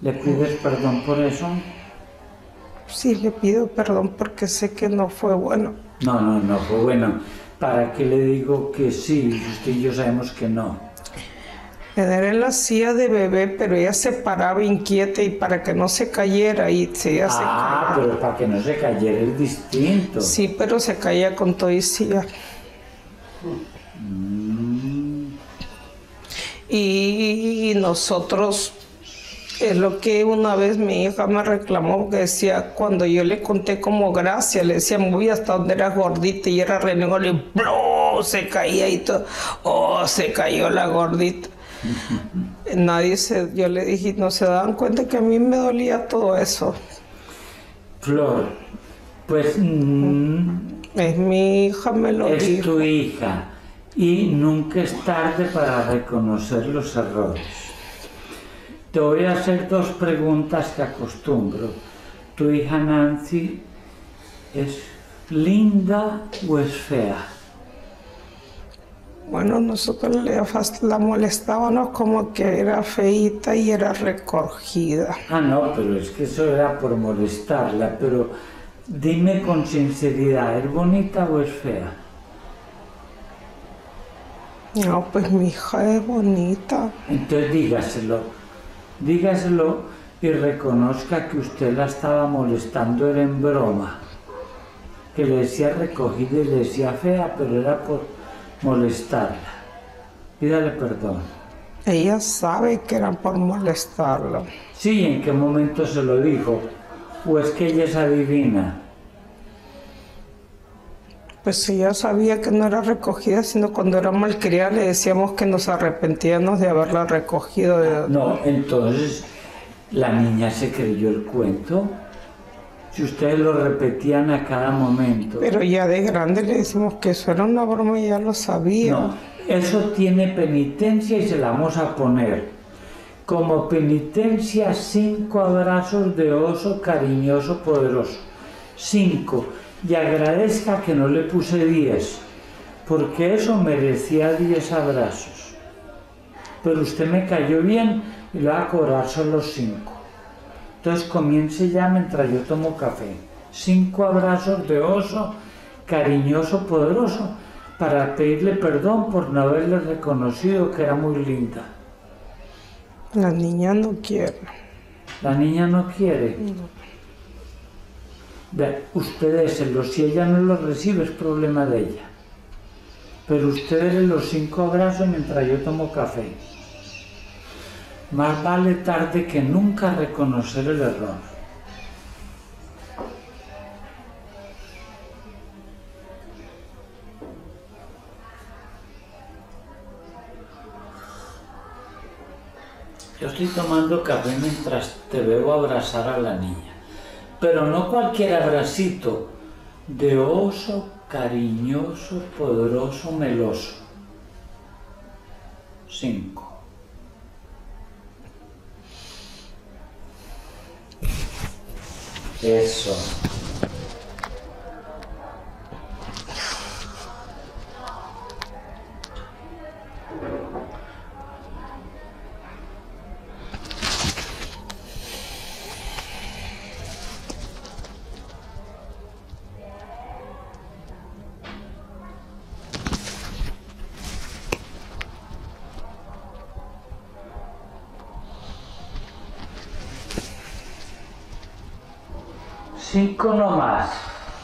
¿Le pides perdón por eso? Sí, le pido perdón porque sé que no fue bueno. No, no, no, pues bueno, ¿para qué le digo que sí? Usted y yo sabemos que no. En la silla de bebé, pero ella se paraba inquieta y para que no se cayera y se, Ah, caía. pero para que no se cayera es distinto. Sí, pero se caía con todo y silla. Y nosotros, es lo que una vez mi hija me reclamó, que decía, cuando yo le conté como gracia, le decía, muy hasta donde era gordita y era renegón, y ¡plum! se caía y todo, oh, se cayó la gordita. Nadie se, yo le dije, no se daban cuenta que a mí me dolía todo eso. Flor, pues mm, Es mi hija, me lo es dijo. tu hija y nunca es tarde para reconocer los errores. Te voy a hacer dos preguntas que acostumbro. Tu hija Nancy es linda o es fea? Bueno, nosotros le la molestábamos como que era feíta y era recogida. Ah, no, pero es que eso era por molestarla, pero dime con sinceridad, ¿es bonita o es fea? No, pues mi hija es bonita. Entonces dígaselo, dígaselo y reconozca que usted la estaba molestando, era en broma. Que le decía recogida y le decía fea, pero era por molestarla. Pídale perdón. Ella sabe que era por molestarla. Sí, ¿en qué momento se lo dijo? ¿O es que ella es adivina? Pues ella sabía que no era recogida, sino cuando era malcriada le decíamos que nos arrepentíamos de haberla recogido. de- No, entonces la niña se creyó el cuento. Si ustedes lo repetían a cada momento. Pero ya de grande le decimos que eso era una broma y ya lo sabía. No, eso tiene penitencia y se la vamos a poner. Como penitencia, cinco abrazos de oso cariñoso, poderoso. Cinco. Y agradezca que no le puse diez, porque eso merecía diez abrazos. Pero usted me cayó bien y le va a cobrar solo cinco. Entonces comience ya mientras yo tomo café. Cinco abrazos de oso cariñoso, poderoso, para pedirle perdón por no haberle reconocido que era muy linda. La niña no quiere. La niña no quiere. Ve, usted déselo, si ella no lo recibe es problema de ella. Pero usted déle los cinco abrazos mientras yo tomo café. Más vale tarde que nunca reconocer el error. Yo estoy tomando café mientras te veo abrazar a la niña. Pero no cualquier abracito, de oso, cariñoso, poderoso, meloso. Cinco. Eso. Cinco no más.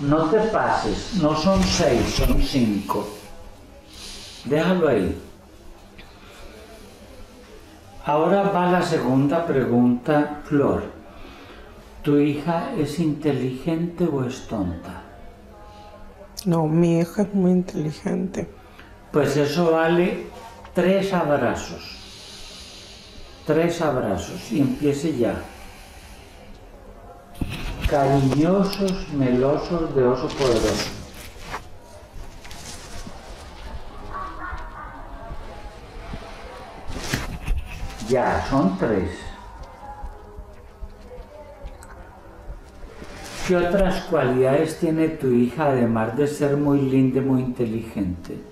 No te pases. No son seis, son cinco. Déjalo ahí. Ahora va la segunda pregunta, Flor. ¿Tu hija es inteligente o es tonta? No, mi hija es muy inteligente. Pues eso vale tres abrazos. Tres abrazos. Y empiece ya. Cariñosos, melosos de oso poderoso. Ya, son tres. ¿Qué otras cualidades tiene tu hija además de ser muy linda y muy inteligente?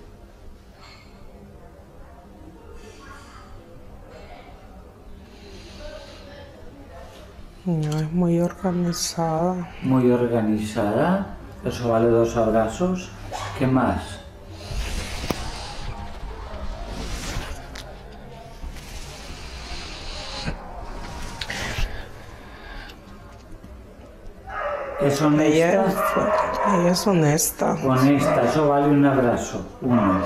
No, es muy organizada. Muy organizada. Eso vale dos abrazos. ¿Qué más? ¿Es Ella honesta? es, fu- ella es honesta. Honesta, eso vale un abrazo. Uno.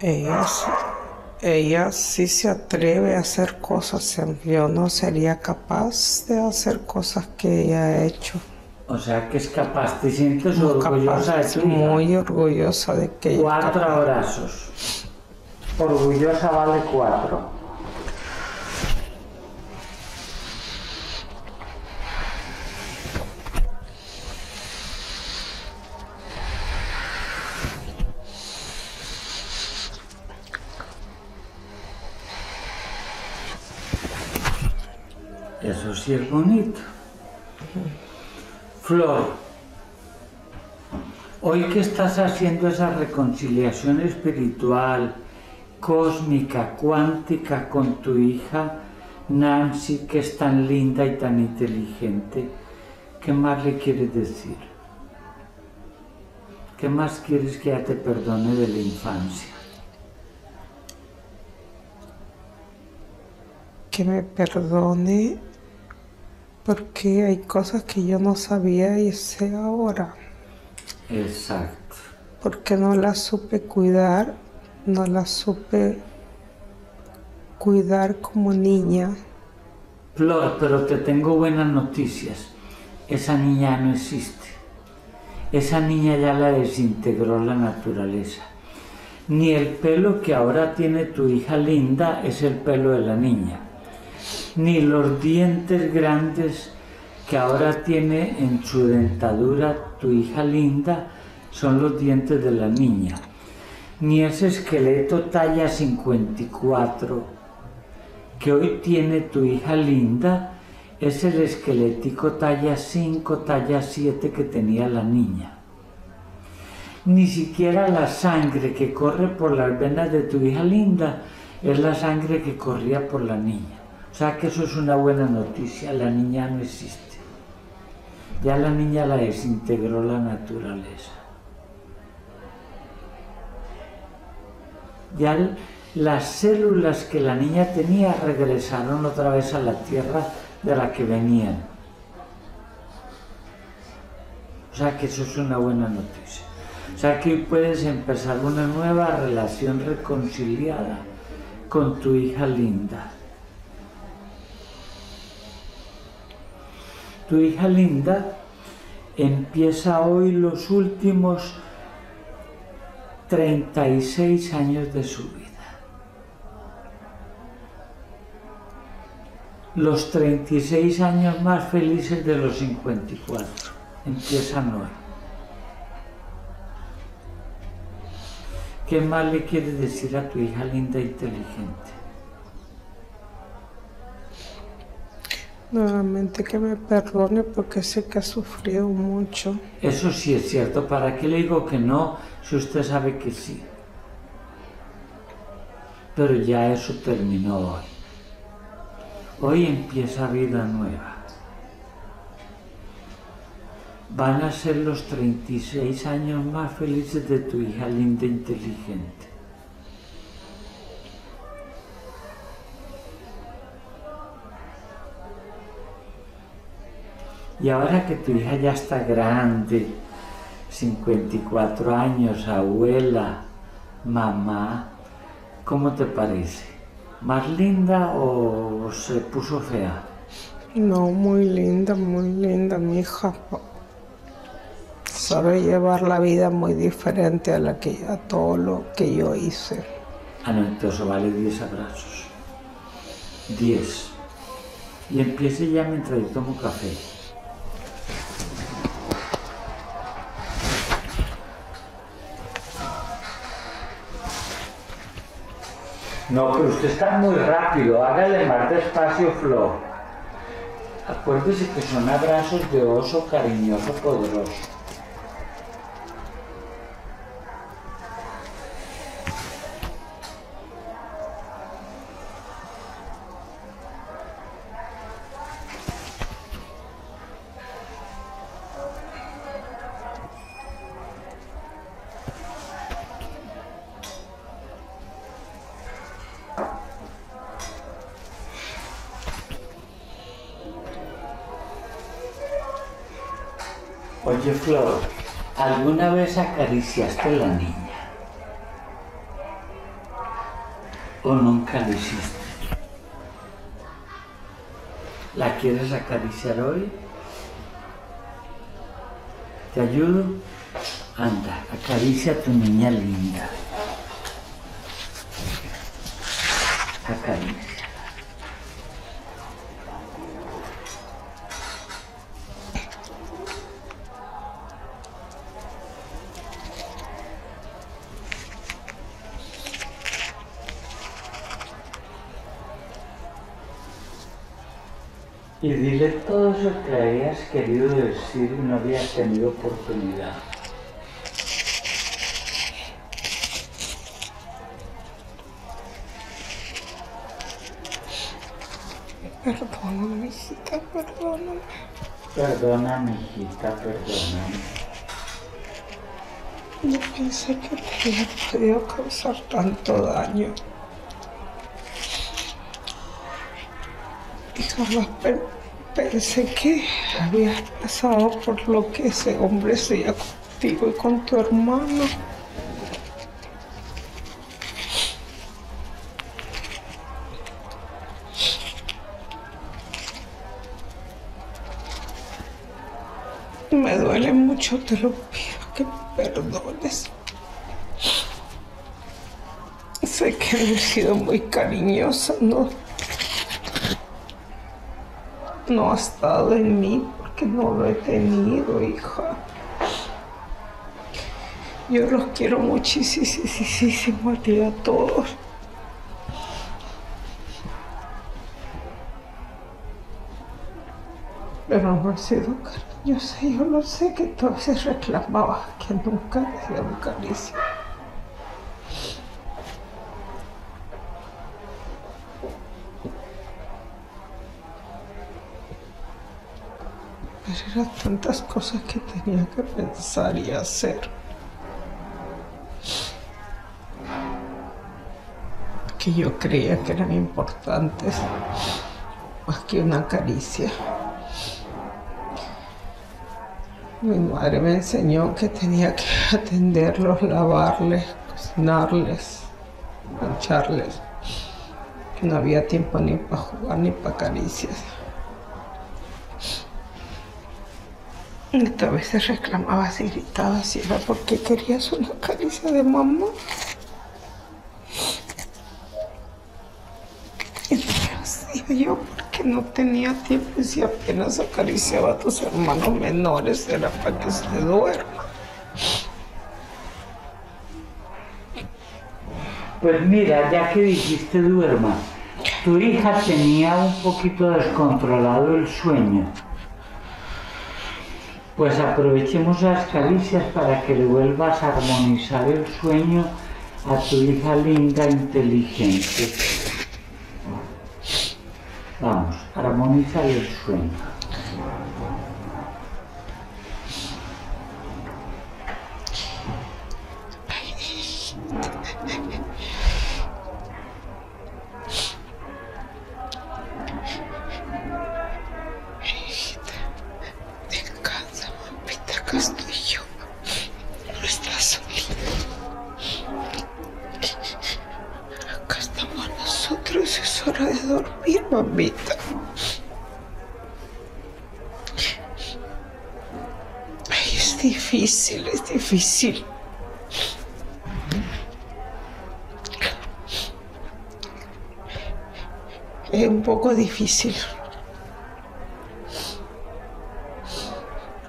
Ella, es- ella sí se atreve a hacer cosas. Yo no sería capaz de hacer cosas que ella ha hecho. O sea que es capaz. ¿Te sientes orgullosa capaz, de tu hija? muy orgullosa de que ella Cuatro abrazos. Orgullosa vale cuatro. Sí es bonito. Flor, hoy que estás haciendo esa reconciliación espiritual, cósmica, cuántica con tu hija Nancy, que es tan linda y tan inteligente, ¿qué más le quieres decir? ¿Qué más quieres que ella te perdone de la infancia? Que me perdone porque hay cosas que yo no sabía y sé ahora. Exacto. Porque no las supe cuidar, no las supe cuidar como niña. Flor, pero te tengo buenas noticias. Esa niña no existe. Esa niña ya la desintegró la naturaleza. Ni el pelo que ahora tiene tu hija linda es el pelo de la niña. Ni los dientes grandes que ahora tiene en su dentadura tu hija linda son los dientes de la niña. Ni ese esqueleto talla 54 que hoy tiene tu hija linda es el esquelético talla 5, talla 7 que tenía la niña. Ni siquiera la sangre que corre por las venas de tu hija linda es la sangre que corría por la niña. O sea que eso es una buena noticia, la niña no existe. Ya la niña la desintegró la naturaleza. Ya las células que la niña tenía regresaron otra vez a la tierra de la que venían. O sea que eso es una buena noticia. O sea que puedes empezar una nueva relación reconciliada con tu hija linda. Tu hija linda empieza hoy los últimos 36 años de su vida. los 36 años más felices de los 54. Empiezan hoy. ¿Qué más le quieres decir a tu hija linda e inteligente? Nuevamente que me perdone porque sé que ha sufrido mucho. Eso sí es cierto. ¿Para qué le digo que no si usted sabe que sí? Pero ya eso terminó hoy. Hoy empieza vida nueva. Van a ser los 36 años más felices de tu hija linda e inteligente. Y ahora que tu hija ya está grande, 54 años, abuela, mamá, ¿cómo te parece? más linda o se puso fea? No, muy linda, muy linda, mi hija. Sabe llevar la vida muy diferente a la que a todo lo que yo hice. Ah, no, entonces vale 10 abrazos. 10. Y empiece ya mientras yo tomo café. No, pero usted está muy rápido, hágale más despacio, Flor. Acuérdese que son abrazos de oso cariñoso, poderoso. Oye, Flor, ¿alguna vez acariciaste a la niña? ¿O nunca lo hiciste? ¿La quieres acariciar hoy? ¿Te ayudo? Anda, acaricia a tu niña linda. Querido decir y no habías tenido oportunidad. Perdóname, hijita, perdóname. Perdona, mi hijita, perdóname. No pensé que te había podido causar tanto daño. Y jamás pe- pensé que habías pasado por lo que ese hombre hacía contigo y con tu hermano. Me duele mucho, te lo pido que me perdones. Sé que he sido muy cariñosa, no. No ha estado en mí porque no lo he tenido, hija. Yo los quiero muchísimo a ti a todos. Pero no he sido cariñosa. Yo lo sé que tú a veces reclamabas que nunca te dieron caricia. Pero eran tantas cosas que tenía que pensar y hacer. Que yo creía que eran importantes más que una caricia. Mi madre me enseñó que tenía que *laughs* atenderlos, lavarles, cocinarles, mancharles. Que no había tiempo ni para jugar ni para caricias. A veces reclamabas y gritabas y era porque querías una caricia de mamá. Y hacía yo porque no tenía tiempo y si apenas acariciaba a tus hermanos menores era para que se duerman. Pues mira, ya que dijiste duerma, tu hija tenía un poquito descontrolado el sueño. Pues aprovechemos las caricias para que le vuelvas a armonizar el sueño a tu hija linda inteligente. Vamos, armoniza el sueño.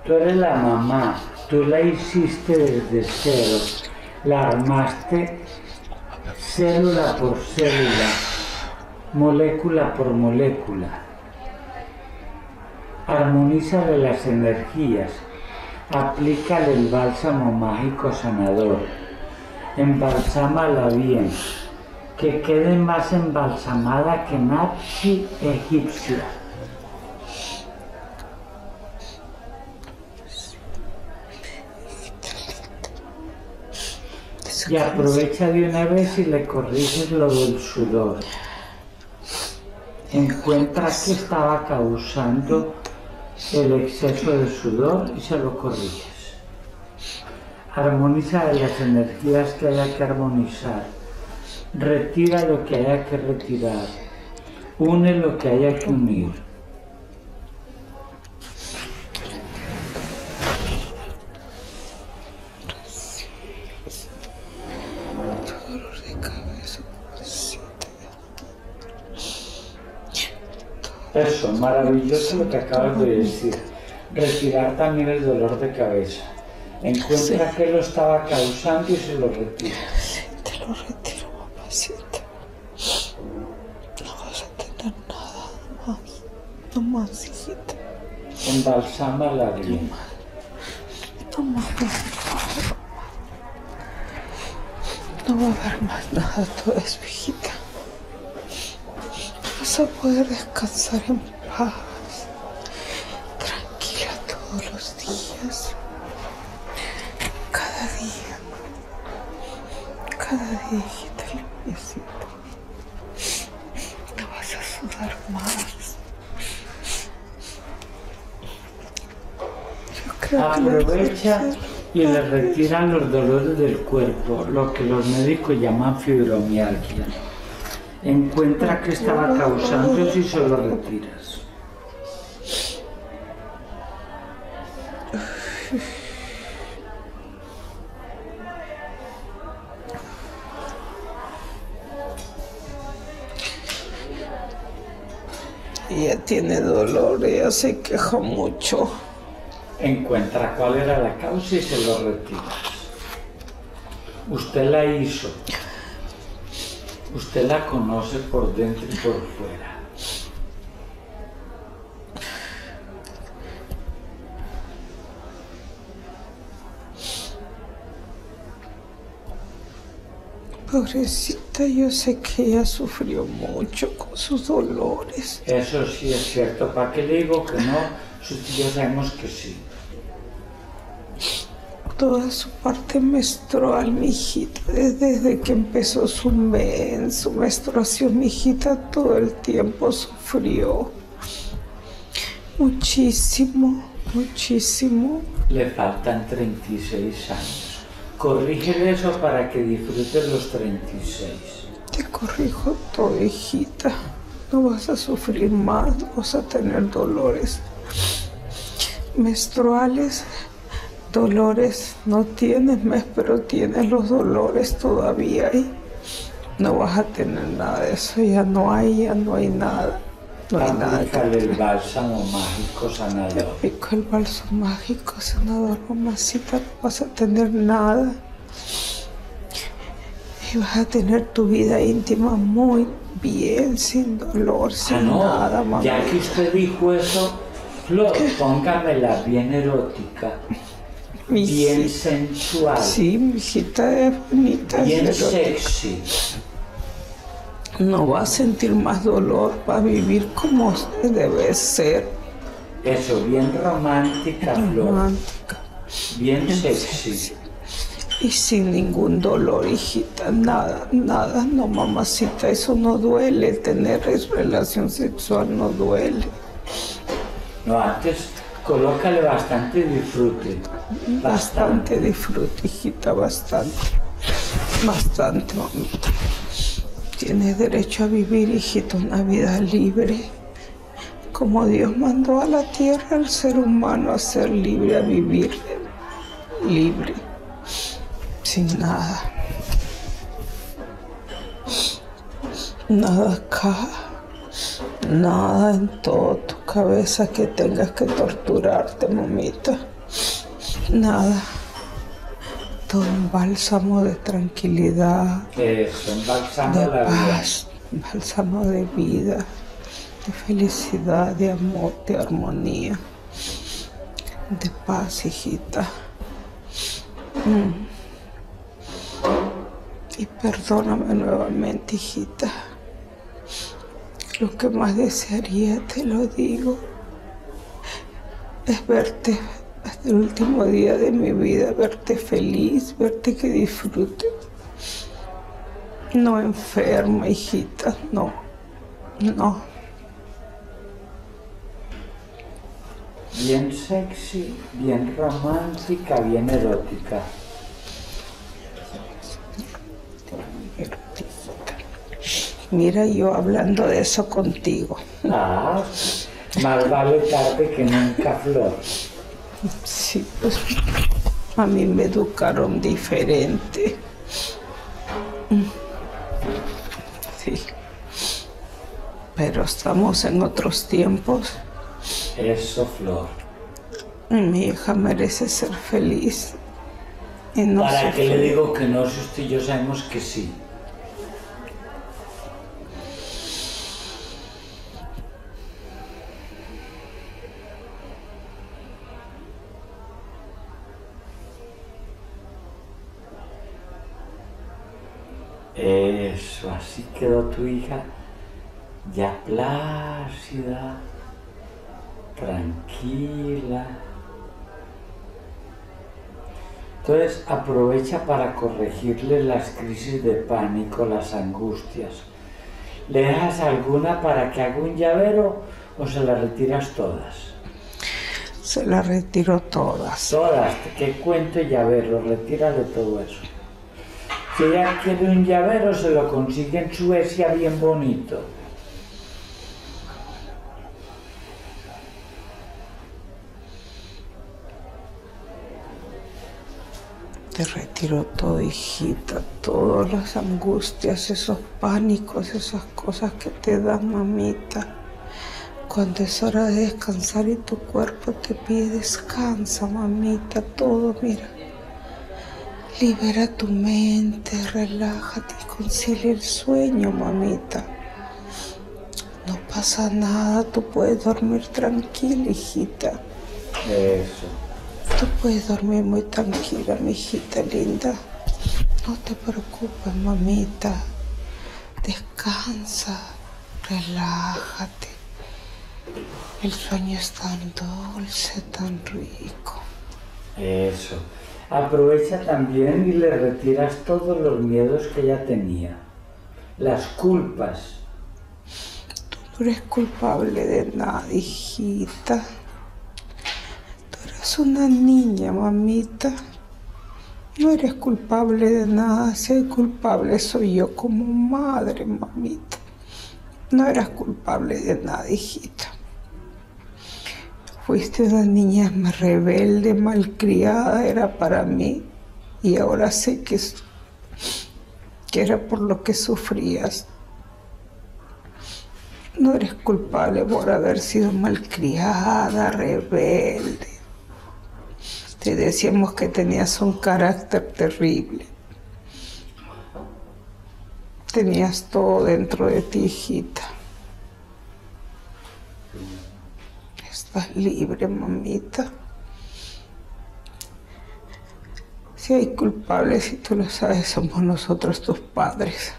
Tú eres la mamá, tú la hiciste desde cero, la armaste célula por célula, molécula por molécula. Armonízale las energías, aplícale el bálsamo mágico sanador, embalsámala bien, que quede más embalsamada que Nazi egipcia. Y aprovecha de una vez y le corriges lo del sudor. Encuentra qué estaba causando el exceso de sudor y se lo corriges. Armoniza las energías que haya que armonizar. Retira lo que haya que retirar. Une lo que haya que unir. Dolor de cabeza, Eso, maravilloso lo que acabas de decir. Retirar también el dolor de cabeza. Encuentra qué lo estaba causando y se lo retira. Te lo retiro, mamacita. No vas a tener nada más. No más, hijita. Embalsama la. No más. No va a haber más nada todo eso, hijita. Vas a poder descansar en paz. Tranquila todos los días. Cada día. Cada día, hijita, limpiecita. No vas a sudar más. Yo creo que lo Aprovecha vas a hacer. y le retiran los dolores del cuerpo, lo que los médicos llaman fibromialgia. Encuentra qué estaba causando si se lo retiras. Ella tiene dolor, ella se queja mucho. Encuentra cuál era la causa y se lo retiras. Usted la hizo. Usted la conoce por dentro y por fuera. Pobrecita, yo sé que ella sufrió mucho con sus dolores. Eso sí es cierto. ¿Para qué le digo que no? Si ya sabemos que sí. Toda su parte menstrual, mi hijita, desde, que empezó su men, su menstruación, mi hijita, todo el tiempo sufrió. Muchísimo, muchísimo. Le faltan 36 años. Corrígele eso para que disfrute los 36. Te corrijo todo, hijita. No vas a sufrir más, no vas a tener dolores menstruales. Dolores no tienes mes, pero tienes los dolores todavía y no vas a tener nada de eso. Ya no hay, ya no hay nada. No hay nada. el bálsamo mágico sanador. Pico el bálsamo mágico, sanador, mamacita, no vas a tener nada. Y vas a tener tu vida íntima muy bien, sin dolor, sin Ah, no. nada, mamá. Ya que usted dijo eso, Flor, póngamela bien erótica, Mi bien hijita- sensual, Sí, mi hijita es bonita. bien sexy. No va a sentir más dolor, va a vivir como debe ser. Eso, bien romántica, Flor. Romántica. Bien sexy. Y sin ningún dolor, hijita, nada, nada, no, mamacita, eso no duele, tener relación sexual no duele. No, antes colócale bastante disfrute. Bastante. Disfrute, hijita, bastante, bastante, mamita. Tienes derecho a vivir, hijita, una vida libre, como Dios mandó a la tierra al ser humano a ser libre, a vivir libre, sin nada. Nada acá, nada en toda tu cabeza que tengas que torturarte, mamita. Nada. Todo un bálsamo de tranquilidad, Eso, embalsama de la vida. paz, un bálsamo de vida, de felicidad, de amor, de armonía, de paz, hijita. Mm. Y perdóname nuevamente, hijita. Lo que más desearía, te lo digo, es verte hasta el último día de mi vida, verte feliz, verte que disfrutes. No enferma, hijita, no, no. Bien sexy, bien romántica, bien erótica. Mira, yo hablando de eso contigo. Ah, más vale tarde que nunca, Flor. Sí, pues a mí me educaron diferente. Sí. Pero estamos en otros tiempos. Eso, Flor. Mi hija merece ser feliz. Y no ¿Para qué le digo que no si usted y yo sabemos que sí? Eso, así quedó tu hija ya plácida, tranquila. Entonces aprovecha para corregirle las crisis de pánico, las angustias. ¿Le dejas alguna para que haga un llavero o se las retiras todas? Se las retiro todas. Todas, ¿qué cuento y llavero? Retírale todo eso. Si ella quiere un llavero, se lo consigue en Suecia bien bonito. Te retiro todo, hijita, todas las angustias, esos pánicos, esas cosas que te dan, mamita. Cuando es hora de descansar y tu cuerpo te pide descansa, mamita, todo, mira. Libera tu mente, relájate y concilia el sueño, mamita. No pasa nada, tú puedes dormir tranquila, hijita. Eso. Tú puedes dormir muy tranquila, mi hijita linda. No te preocupes, mamita. Descansa, relájate. El sueño es tan dulce, tan rico. Eso. Aprovecha también y le retiras todos los miedos que ella tenía. Las culpas. Tú no eres culpable de nada, hijita. Tú eres una niña, mamita. No eres culpable de nada. Si culpable soy yo como madre, mamita. No eras culpable de nada, hijita. Fuiste una niña más rebelde, malcriada, era para mí. Y ahora sé que, que era por lo que sufrías. No eres culpable por haber sido malcriada, rebelde. Te decíamos que tenías un carácter terrible. Tenías todo dentro de ti, hijita. Libre, mamita. Si hay culpables, si tú lo sabes, somos nosotros tus padres.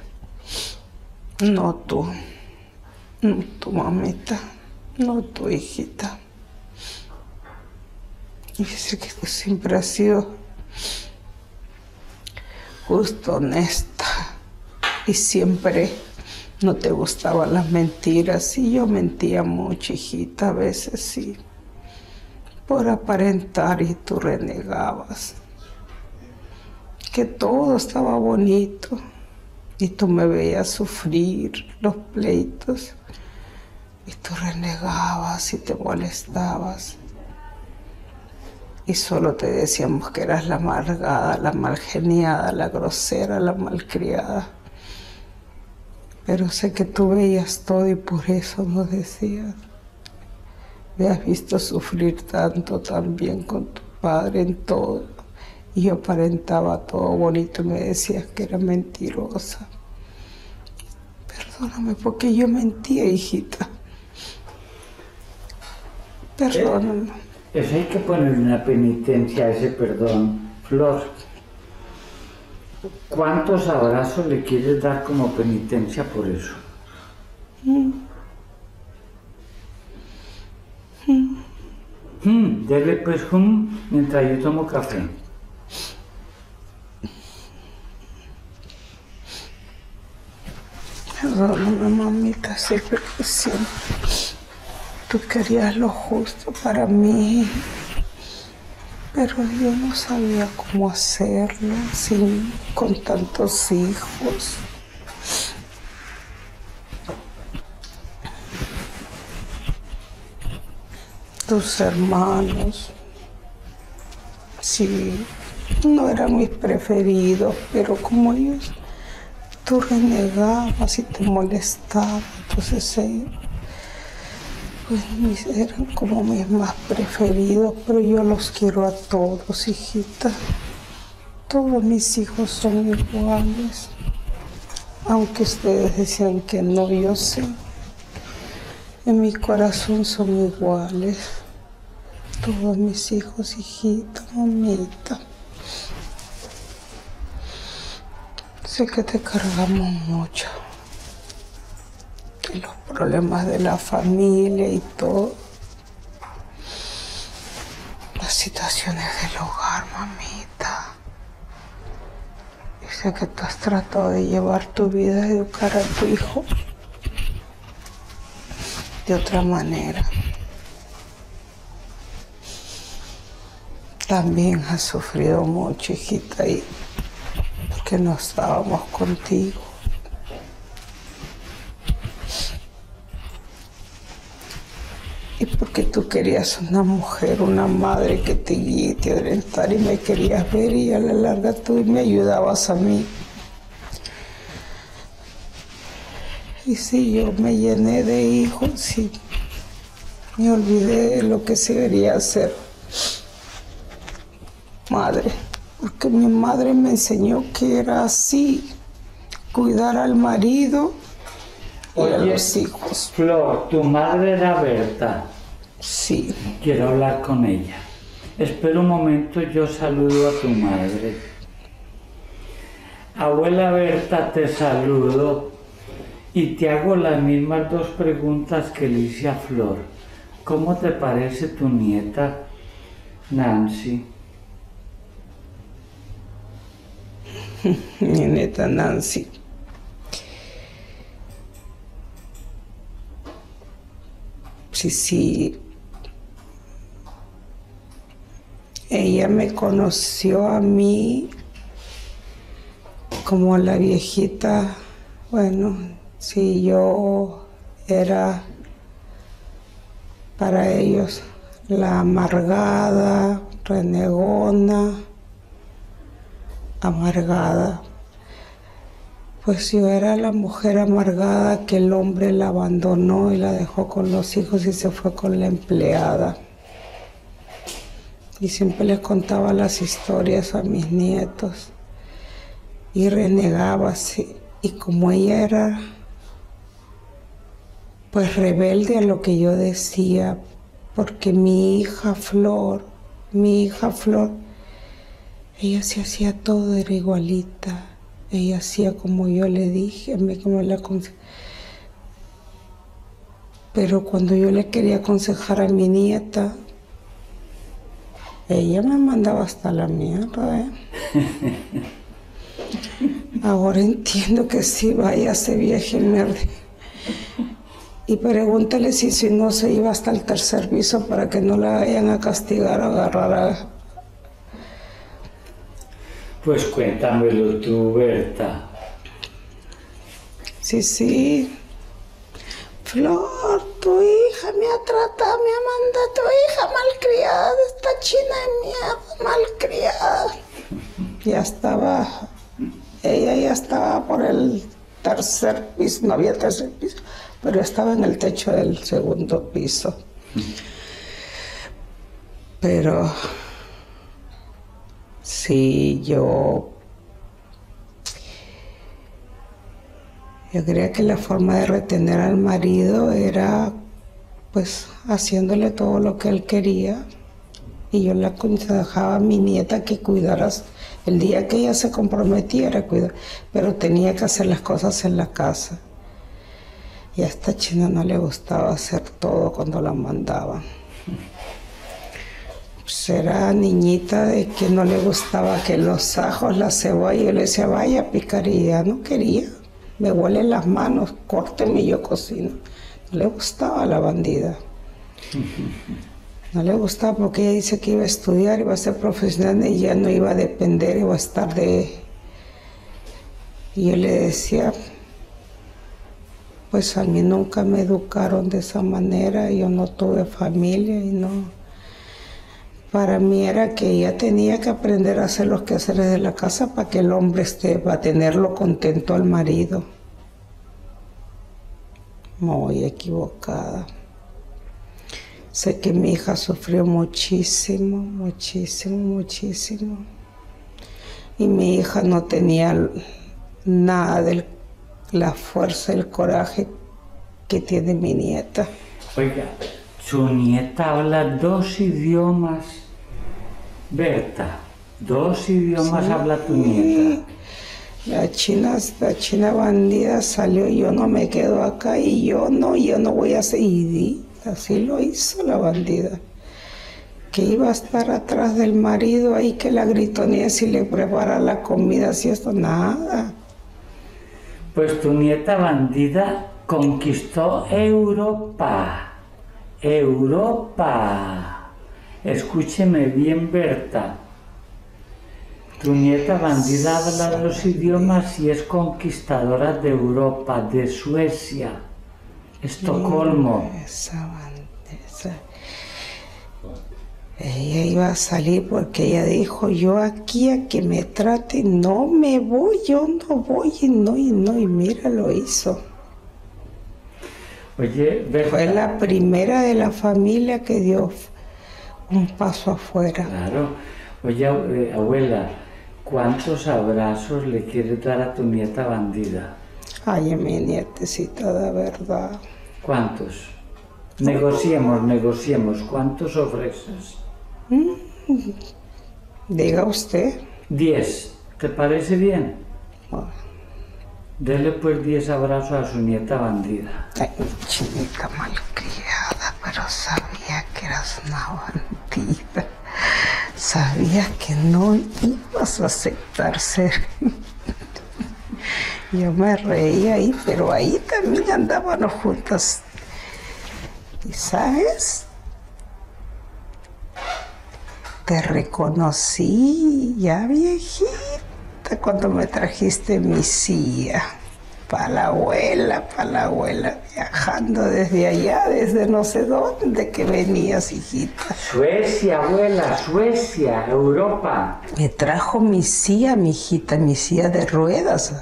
No tú. No tu mamita. No tu hijita. Y sé que tú siempre has sido justo, honesta. Y siempre no te gustaban las mentiras. Y yo mentía mucho, hijita, a veces sí. Por aparentar y tú renegabas. Que todo estaba bonito. Y tú me veías sufrir los pleitos. Y tú renegabas y te molestabas. Y solo te decíamos que eras la amargada, la malgeniada, la grosera, la malcriada. Pero sé que tú veías todo y por eso nos decías. Me has visto sufrir tanto también con tu padre en todo. Y yo aparentaba todo bonito y me decías que era mentirosa. Perdóname porque yo mentía, hijita. Perdóname. Eso hay que poner una penitencia a ese perdón. Flor, ¿cuántos abrazos le quieres dar como penitencia por eso? Mm, dele pues hum mientras yo tomo café. Perdóname, mamita, siempre que siempre. Tú querías lo justo para mí, pero yo no sabía cómo hacerlo sin, con tantos hijos. Tus hermanos, sí, no eran mis preferidos, pero como ellos tú renegabas y te molestabas, entonces ellos pues, eran como mis más preferidos, pero yo los quiero a todos, hijita. Todos mis hijos son iguales, aunque ustedes decían que no, yo sé. En mi corazón son iguales. Todos mis hijos, hijita, mamita. sé que te cargamos mucho. Los problemas de la familia y todo. Las situaciones del hogar, mamita. Y sé que tú has tratado de llevar tu vida, educar a tu hijo de otra manera. También has sufrido mucho, hijita, y porque no estábamos contigo. Porque tú querías una mujer, una madre que te guíe, te orientara y me querías ver y a la larga tú me ayudabas a mí. Y sí, yo me llené de hijos y me olvidé de lo que se debería hacer madre, porque mi madre me enseñó que era así, cuidar al marido y a los hijos. Flor, tu madre era Berta. Sí, Quiero hablar con ella. Espera un momento, yo saludo a tu madre. Abuela Berta, te saludo y te hago las mismas dos preguntas que le hice a Flor. ¿Cómo te parece tu nieta, Nancy? *laughs* mi neta Nancy. Sí, sí. Ella me conoció a mí como la viejita, bueno, si yo era para ellos la amargada, renegona, amargada. Pues yo era la mujer amargada que el hombre la abandonó y la dejó con los hijos y se fue con la empleada. Y siempre les contaba las historias a mis nietos. Y renegaba. Y como ella era pues rebelde a lo que yo decía, porque mi hija Flor, mi hija Flor, ella se hacía todo, era igualita. Ella hacía como yo le dije, a mí como aconsejé. Pero cuando yo le quería aconsejar a mi nieta, ella me mandaba hasta la mierda, ¿eh? Ahora entiendo que sí, vaya ese viaje mierda. Y pregúntale si, si no se iba hasta el tercer piso para que no la vayan a castigar o agarrar a, Pues cuéntamelo tú, Berta. Sí, sí. Flor, tu hija me ha tratado, me ha mandado tu hija malcriada, esta china de mierda, malcriada. Ya estaba, ella ya estaba por el tercer piso, no había tercer piso, pero estaba en el techo del segundo piso. Pero sí, yo Yo creía que la forma de retener al marido era pues haciéndole todo lo que él quería. Y yo le aconsejaba a mi nieta que cuidaras el día que ella se comprometiera a cuidar, pero tenía que hacer las cosas en la casa. Y a esta china no le gustaba hacer todo cuando la mandaban. Pues era niñita de que no le gustaba que los ajos, la cebolla, yo le decía, vaya a picar y ella no quería me huelen las manos, córteme y yo cocino. Le gustaba la bandida. No le gustaba porque ella dice que iba a estudiar, iba a ser profesional y ya no iba a depender, iba a estar de... Y yo le decía, pues a mí nunca me educaron de esa manera, yo no tuve familia y no... Para mí era que ella tenía que aprender a hacer los quehaceres de la casa para que el hombre esté, para tenerlo contento al marido. Muy equivocada. Sé que mi hija sufrió muchísimo, muchísimo, muchísimo. Y mi hija no tenía nada de la fuerza, el coraje que tiene mi nieta. Oiga, su nieta habla dos idiomas. Berta, dos idiomas Sí. habla tu nieta. La china, la china bandida salió, yo no me quedo acá y yo no, yo no voy a seguir. Así lo hizo la bandida. Que iba a estar atrás del marido ahí que la gritonía si le prepara la comida, si esto, nada. Pues tu nieta bandida conquistó Europa. Europa. Escúcheme bien, Berta. Tu nieta bandida habla los idiomas y es conquistadora de Europa, de Suecia, Estocolmo. Esa bandida. Ella iba a salir porque ella dijo, yo aquí a que me trate, no me voy, yo no voy, y no, y no, y mira, lo hizo. Oye, Berta. Fue la primera de la familia que dio un paso afuera. Claro. Oye, eh, abuela, ¿cuántos abrazos le quieres dar a tu nieta bandida? Ay, mi nietecita, de verdad. ¿Cuántos? Negociemos, negociemos. ¿Cuántos ofreces? Diga usted. Diez. ¿Te parece bien? Bueno, Dele pues diez abrazos a su nieta bandida. Ay, chinita malcriada, pero sabía que eras una bandida. Sabía que no ibas a aceptar ser. *laughs* Yo me reía ahí, pero ahí también andábamos juntas. ¿Y sabes? Te reconocí ya viejita cuando me trajiste mi silla. Para la abuela, para la abuela, viajando desde allá, desde no sé dónde que venías, hijita. Suecia, abuela, Suecia, Europa. Me trajo mi silla, mi hijita, mi silla de ruedas,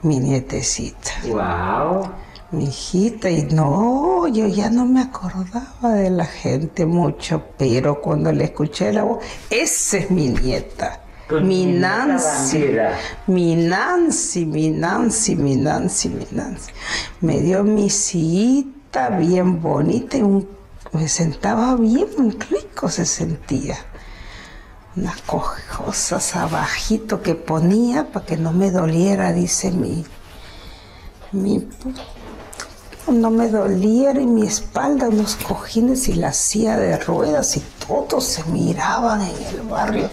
mi nietecita. Wow. Mi hijita, y no, yo ya no me acordaba de la gente mucho, pero cuando le escuché la voz, esa es mi nieta. Mi Nancy, mi Nancy, mi Nancy, mi Nancy, mi Nancy. Me dio mi sillita bien bonita y un- me sentaba bien rico, se sentía. Unas cosas abajito que ponía para que no me doliera, dice mi, mi no me doliera en mi espalda unos cojines y la silla de ruedas y todos se miraban en el barrio.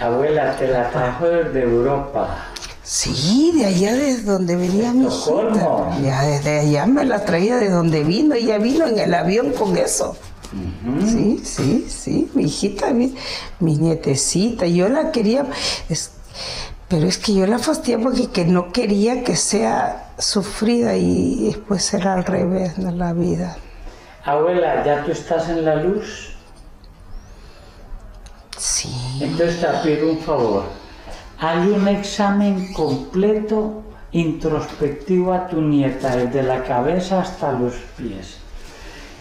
Abuela, te la trajo desde Europa. Sí, de allá desde donde venía mi hijita. Ya desde allá me la traía de donde vino. Ella vino en el avión con eso. Sí, sí, sí. Mi hijita, mi, mi nietecita. Yo la quería. es- pero es que yo la fastidiaba porque que no quería que sea sufrida y después será al revés de la vida. Abuela, ¿ya tú estás en la luz? Entonces te pido un favor. Hazle un examen completo, introspectivo a tu nieta, desde la cabeza hasta los pies.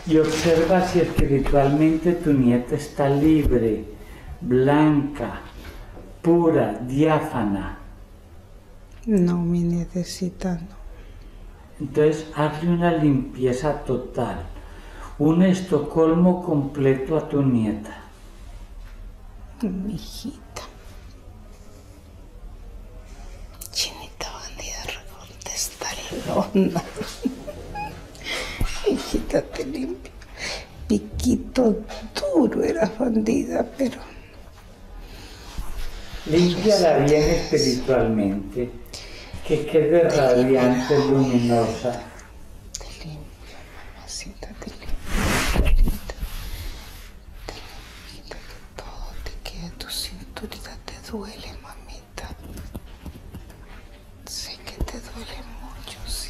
Y observa si espiritualmente tu nieta está libre, blanca, pura, diáfana. No, mi nietecita, no. Entonces hazle una limpieza total, un Estocolmo completo a tu nieta. Mi hijita. Chinita bandida, contesta lona. Hijita, te limpio. Piquito duro era bandida, pero Límpiala bien espiritualmente, que quede radiante, luminosa. te limpio, mamacita, te limpio. Te limpio. Te limpio, que todo te quede, tu cinturita te duele, mamita. Sé que te duele mucho, sí.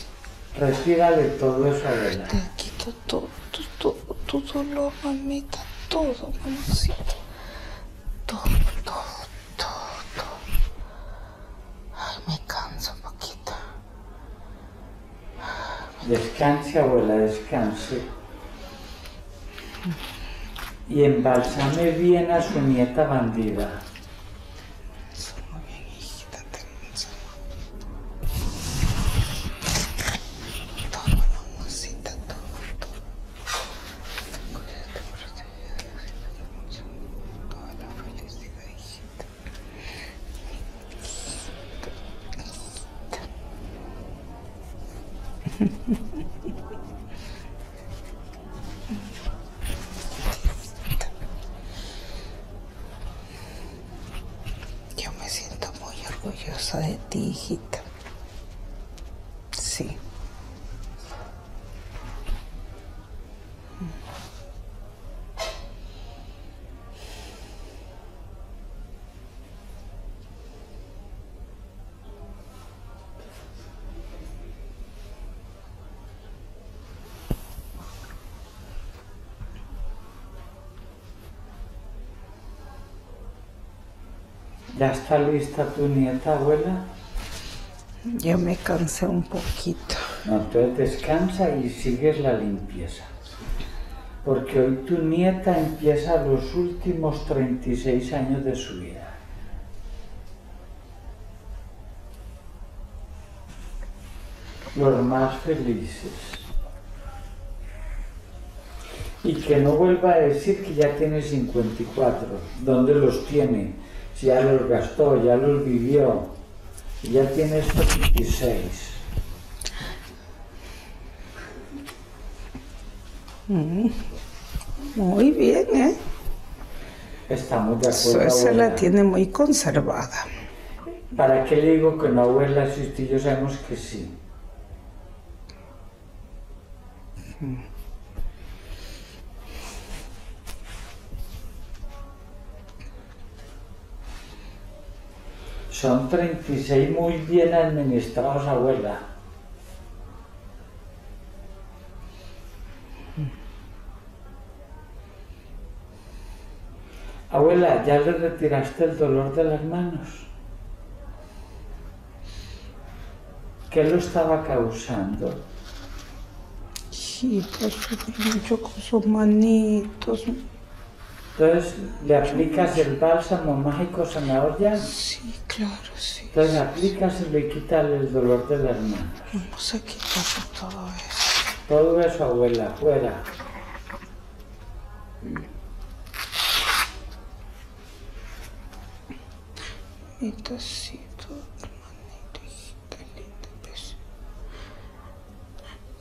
Respírale todo eso, abuela. Te quito todo, todo, tu dolor, mamita, todo, mamacita. Todo, todo, todo, todo. Ay, me canso un poquito. Descanse, abuela, descanse. Y embalsame bien a su nieta bandida. ¿Ya está lista tu nieta, abuela? Ya me cansé un poquito. No, entonces descansa y sigues la limpieza. Porque hoy tu nieta empieza los últimos 36 años de su vida. Los más felices. Y que no vuelva a decir que ya tiene 54. ¿Dónde los tiene? Si ya los gastó, ya los vivió. Ya tiene 26. Muy bien, ¿eh? Estamos de Eso acuerdo. esa abuela. la tiene muy conservada. ¿Para qué le digo que no, abuela? Si usted y yo sabemos que sí. Son 36 muy bien administrados, abuela. Abuela, ¿ya le retiraste el dolor de las manos? ¿Qué lo estaba causando? Sí, pues mucho con sus manitos. Entonces, ¿le aplicas el bálsamo mágico zanahoria? Sí, claro, sí. Entonces, aplicas y le quitas el dolor de las manos. Vamos a quitarle todo eso. Todo eso, abuela, fuera. Mamita, sí, todo, hermanito, hijita linda, pues.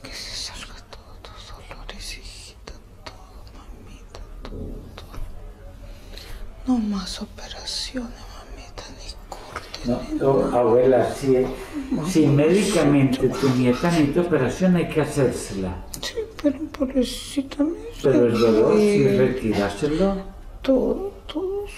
Que se salga todos tus dolores, hijita, todo, mamita, todo, todo. No más operaciones, mamita, ni cortes, No, ni no, abuela, si, si médicamente tu nieta necesita operación, hay que hacérsela. Sí, pero pobrecita me Pero el dolor, si duele. retirárselo, todo, todos,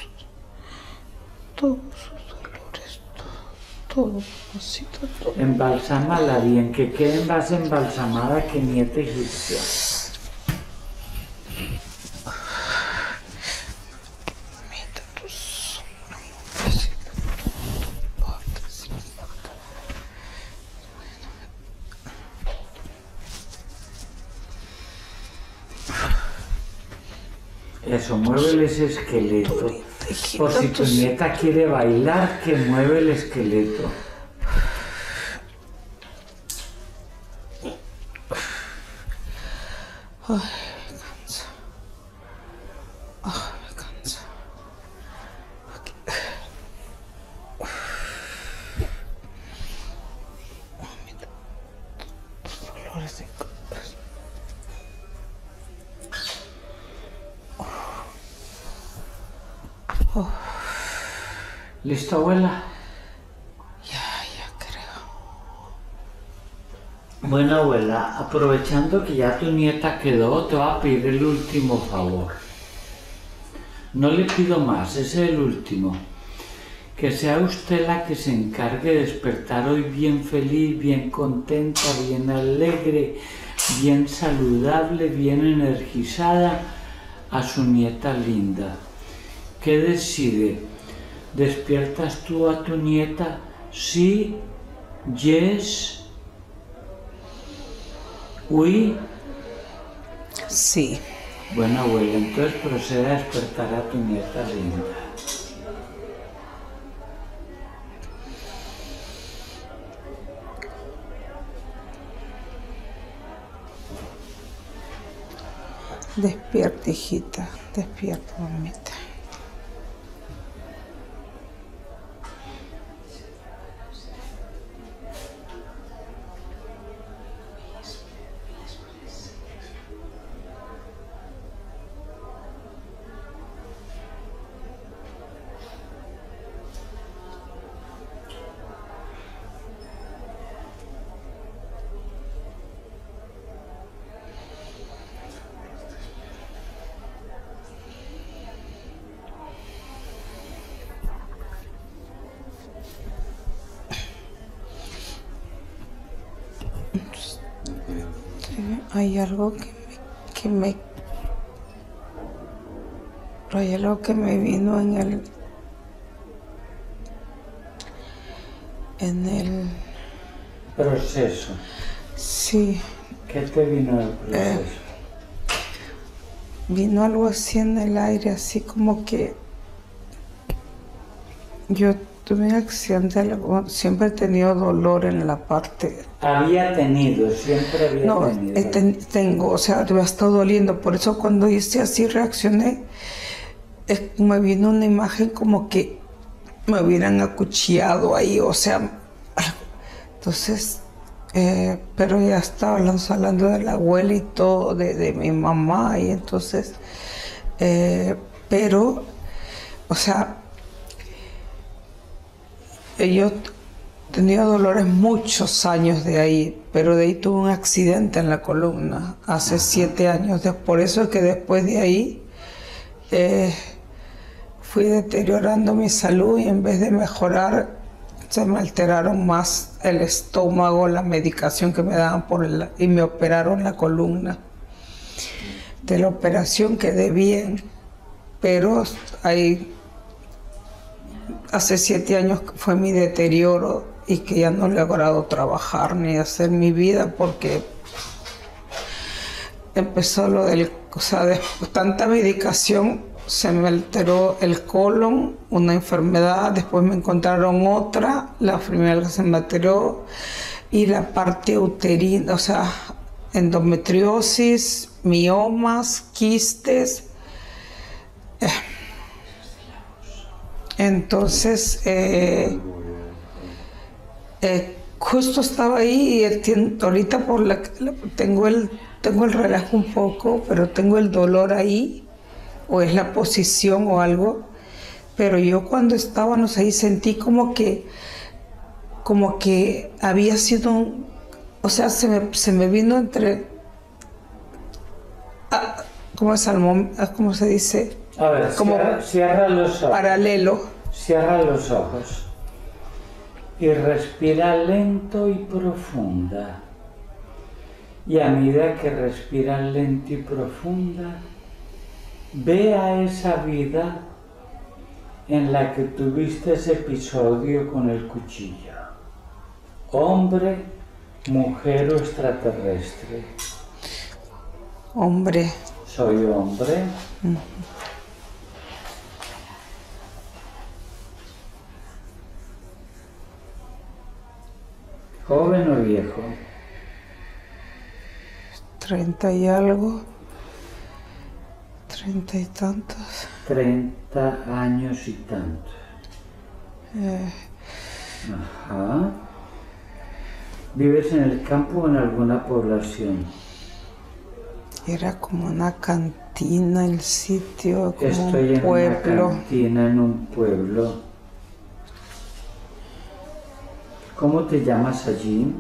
todos sus dolores, todo, todo, mamacita, todo. embalsámala bien, que quede más embalsamada que nieta egipcia. Eso, mueve ese esqueleto. Por si tu nieta quiere bailar, que mueve el esqueleto. Ay, ¿Listo, abuela? Ya, ya creo. Bueno, abuela, aprovechando que ya tu nieta quedó, te voy a pedir el último favor. No le pido más, ese es el último. Que sea usted la que se encargue de despertar hoy bien feliz, bien contenta, bien alegre, bien saludable, bien energizada a su nieta linda. ¿Qué decide? ¿Despiertas tú a tu nieta? Sí, yes, oui. Sí. Bueno, abuela, entonces procede a despertar a tu nieta linda. Despierta, hijita. Despierta, mamita. Hay algo que me, que me hay algo que me vino en el en el Proceso. sí ¿Qué te vino el proceso? vino algo así en el aire así como que yo tuve un accidente siempre he tenido dolor en la parte Había tenido, siempre había No, tenido. ten- tengo, o sea, me ha estado doliendo. Por eso cuando hice así reaccioné, es- me vino una imagen como que me hubieran acuchillado ahí, o sea, entonces, eh, pero ya estábamos hablando de la abuela y todo, de, de mi mamá, y entonces, eh, pero, o sea, yo tenía dolores muchos años de ahí, pero de ahí tuve un accidente en la columna hace siete años. Por eso es que después de ahí eh, fui deteriorando mi salud y en vez de mejorar se me alteraron más el estómago, la medicación que me daban por y me operaron la columna. De la operación quedé bien, pero ahí hace siete años fue mi deterioro y que ya no he logrado trabajar ni hacer mi vida porque empezó lo del, o sea, de tanta medicación se me alteró el colon, una enfermedad, después me encontraron otra, la primera se me alteró y la parte uterina, o sea, endometriosis, miomas, quistes, Entonces, eh, eh, justo estaba ahí y ahorita por la, tengo el tengo el relajo un poco, pero tengo el dolor ahí, o es la posición o algo. Pero yo cuando estábamos ahí sentí como que, como que había sido un, o sea, se me, se me vino entre, ah, ¿cómo es al ah, ¿Cómo se dice? A ver, como cierra, cierra los ojos. Paralelo. Cierra los ojos. Y respira lento y profunda. Y a medida que respiras lento y profunda, ve a esa vida en la que tuviste ese episodio con el cuchillo. Hombre, mujer o extraterrestre. Hombre, Soy hombre. ¿Joven o viejo? 30 y algo, 30 y tantos. 30 años y tantos. Eh, Ajá. ¿Vives en el campo o en alguna población? era como una cantina el sitio, como Estoy un en pueblo. una cantina en un pueblo. ¿Cómo te llamas allí?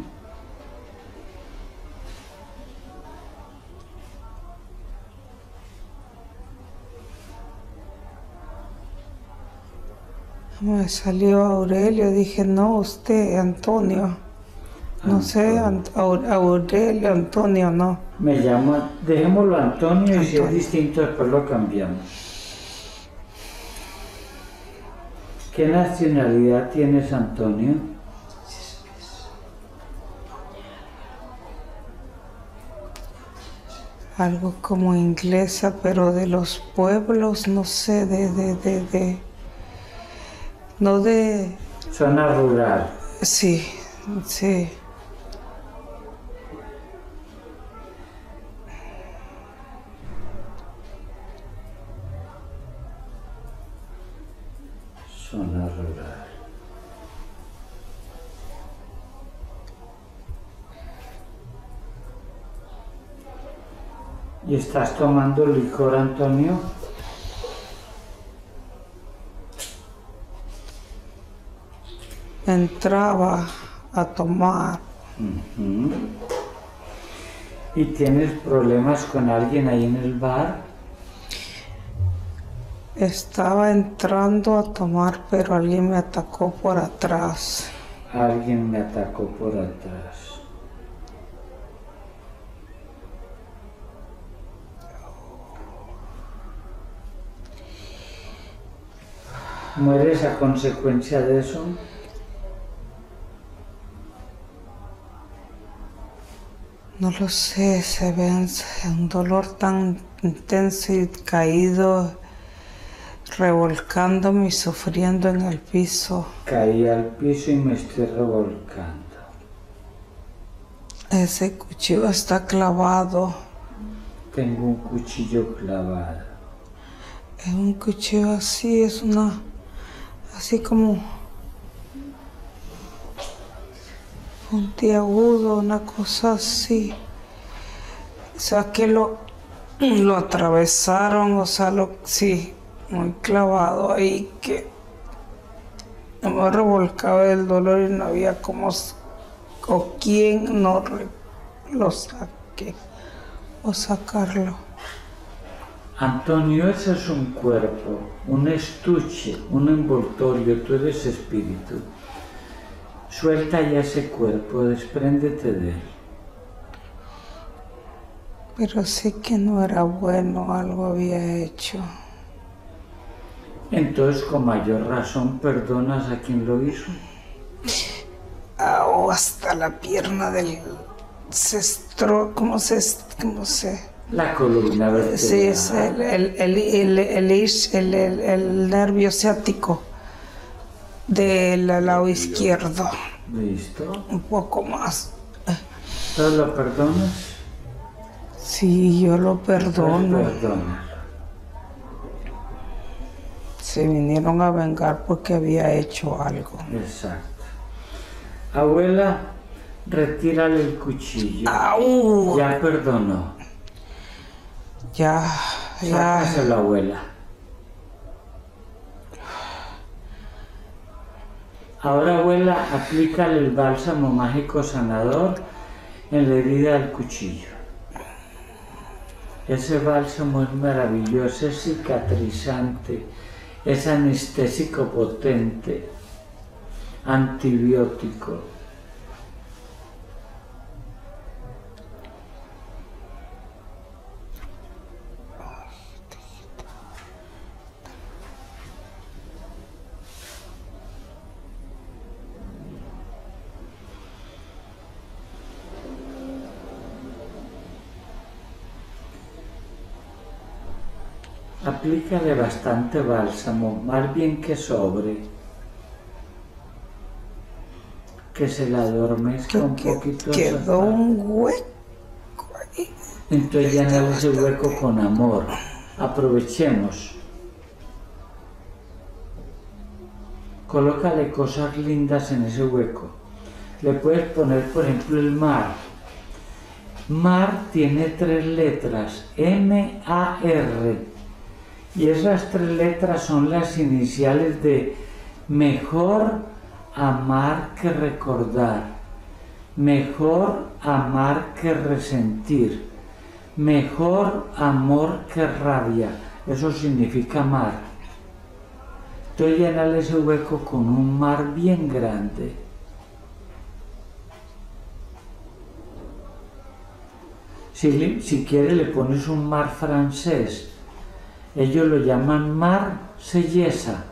Me salió Aurelio, dije, no, usted, Antonio. No sé, Ant- Aurelio, Antonio, no. Me llamo, dejémoslo Antonio y si es Antonio. distinto después lo cambiamos. ¿Qué nacionalidad tienes Antonio? Algo como inglesa, pero de los pueblos, no sé, de, de, de, de. No de. Zona rural. Sí, sí. Zona rural. ¿Y estás tomando licor, Antonio? Entraba a tomar. ¿Y tienes problemas con alguien ahí en el bar? Estaba entrando a tomar, pero alguien me atacó por atrás. Alguien me atacó por atrás. ¿Mueres a consecuencia de eso? No lo sé, se ve un- un dolor tan intenso y caído, revolcándome y sufriendo en el piso. Caí al piso y me estoy revolcando. Ese cuchillo está clavado. Tengo un cuchillo clavado. Es un cuchillo así, es una. Así como. puntiagudo, una cosa así. O sea que lo, lo atravesaron, o sea, lo, sí, muy clavado ahí que me revolcaba el dolor y no había como o quién no lo saque o sacarlo. Antonio, ese es un cuerpo, un estuche, un envoltorio, tú eres espíritu. Suelta ya ese cuerpo, despréndete de él. Pero sí que no era bueno, algo había hecho. Entonces, con mayor razón, perdonas a quien lo hizo. Ah, o hasta la pierna del cestro, ¿cómo se, cómo se? La columna vertebral. Sí, es el, el, el, nervio ciático del lado izquierdo, Listo. un poco más. ¿Todo lo perdonas? Sí, yo lo perdono. Se vinieron a vengar porque había hecho algo. Exacto. Abuela, retírale el cuchillo. ¡Au! Ya perdonó. Ya, ya. Sácaselo, abuela. Ahora, abuela, aplícale el bálsamo mágico sanador en la herida del cuchillo. Ese bálsamo es maravilloso, es cicatrizante, es anestésico potente, antibiótico. Aplícale bastante bálsamo, más bien que sobre. Que se la adormezca un poquito. quedó un hueco ahí. Entonces llenar ese hueco con amor. Aprovechemos. Colócale cosas lindas en ese hueco. Le puedes poner, por ejemplo, el mar. Mar tiene tres letras, M-A-R. Y esas tres letras son las iniciales de mejor amar que recordar, mejor amar que resentir, mejor amor que rabia. Eso significa mar. Entonces llenale ese hueco con un mar bien grande. Si, si quiere le pones un mar francés. Ellos lo llaman mar sellesa.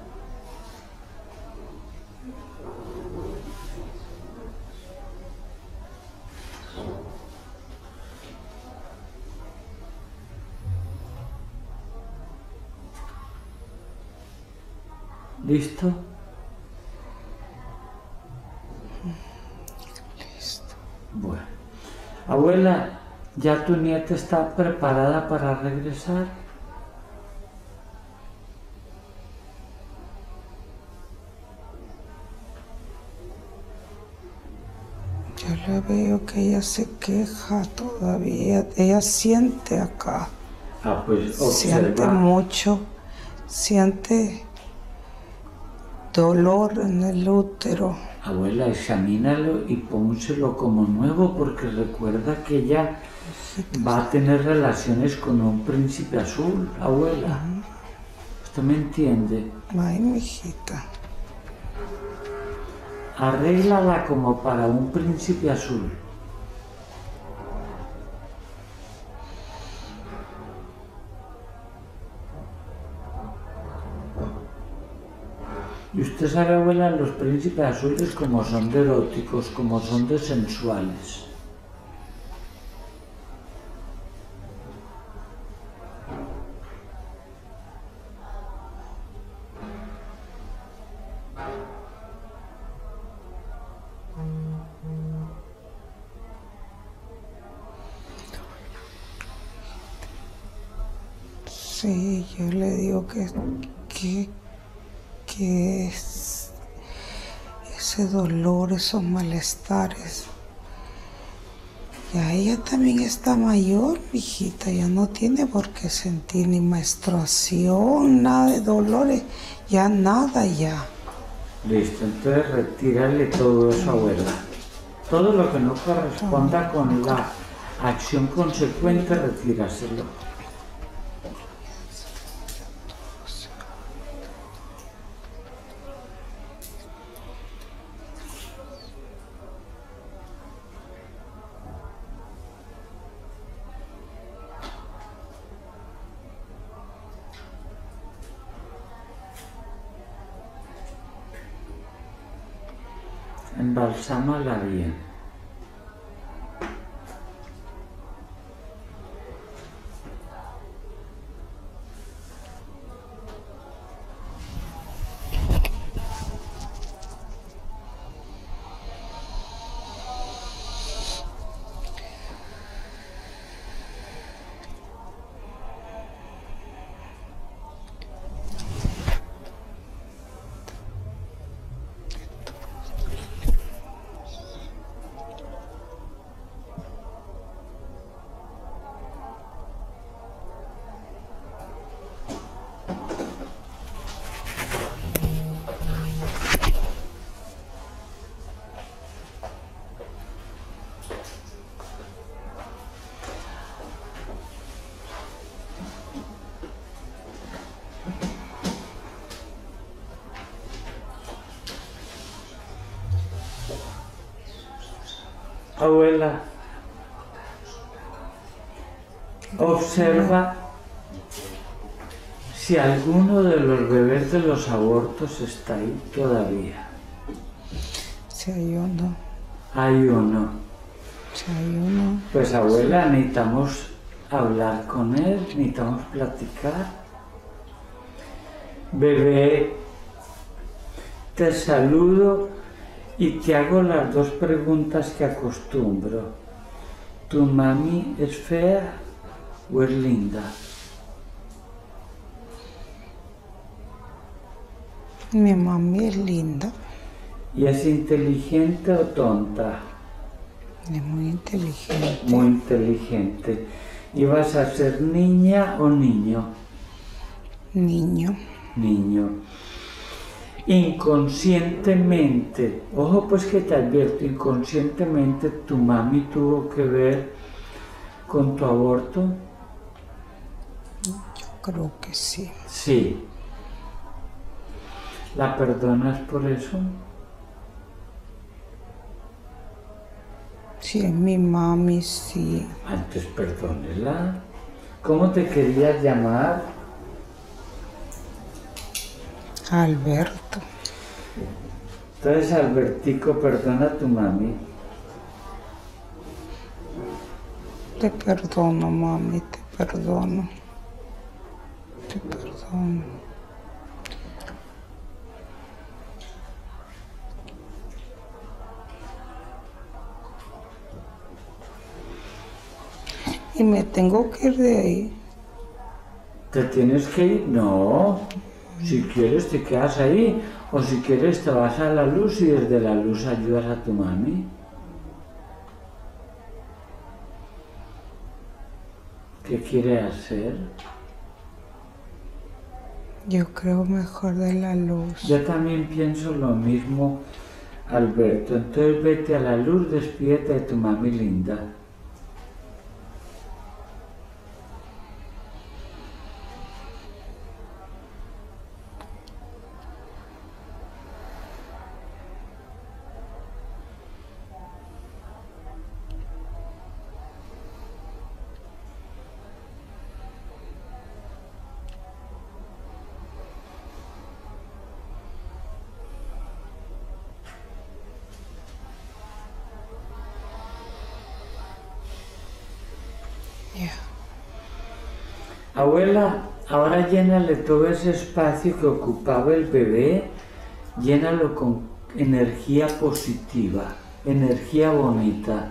¿Listo? Bueno. Abuela, ¿ya tu nieta está preparada para regresar? Veo que ella se queja todavía. Ella siente acá. Ah, pues Siente mucho. Siente dolor en el útero. Abuela, examínalo y pónselo como nuevo porque recuerda que ella va a tener relaciones con un príncipe azul, abuela. ¿Usted me entiende? Ay, mijita. Arréglala como para un príncipe azul. Y usted sabe, abuela, los príncipes azules como son de eróticos, como son de sensuales. Esos malestares. Ya ella también está mayor, hijita, ya no tiene por qué sentir ni menstruación, nada de dolores, ya nada ya. Listo, entonces retírale todo eso, abuela. Todo lo que no corresponda con la acción consecuente, retíraselo. Embalsámala Abuela, observa si alguno de los bebés de los abortos está ahí todavía. Si hay uno, Hay uno. si hay uno, Pues abuela, necesitamos hablar con él, necesitamos platicar. Bebé, te saludo y te hago las dos preguntas que acostumbro. ¿Tu mami es fea o es linda? mi mami es linda, ¿Y es inteligente o tonta? es muy inteligente, Muy inteligente. ¿Y vas a ser niña o niño? niño. niño. Inconscientemente, ojo pues que te advierto, inconscientemente tu mami tuvo que ver con tu aborto. Creo que sí. Sí. ¿La perdonas por eso? Si es mi mami, sí. Antes perdónela. ¿Cómo te querías llamar? Alberto. Entonces, Albertico, perdona a tu mami. Te perdono, mami, te perdono. Te perdono. Y me tengo que ir de ahí. ¿Te tienes que ir? No. Si quieres te quedas ahí. O si quieres te vas a la luz y desde la luz ayudas a tu mami. ¿Qué quiere hacer? Yo creo mejor de la luz. Yo también pienso lo mismo, Alberto. Entonces vete a la luz, despídete de tu mami linda. Ahora llénale todo ese espacio que ocupaba el bebé, llénalo con energía positiva, energía bonita.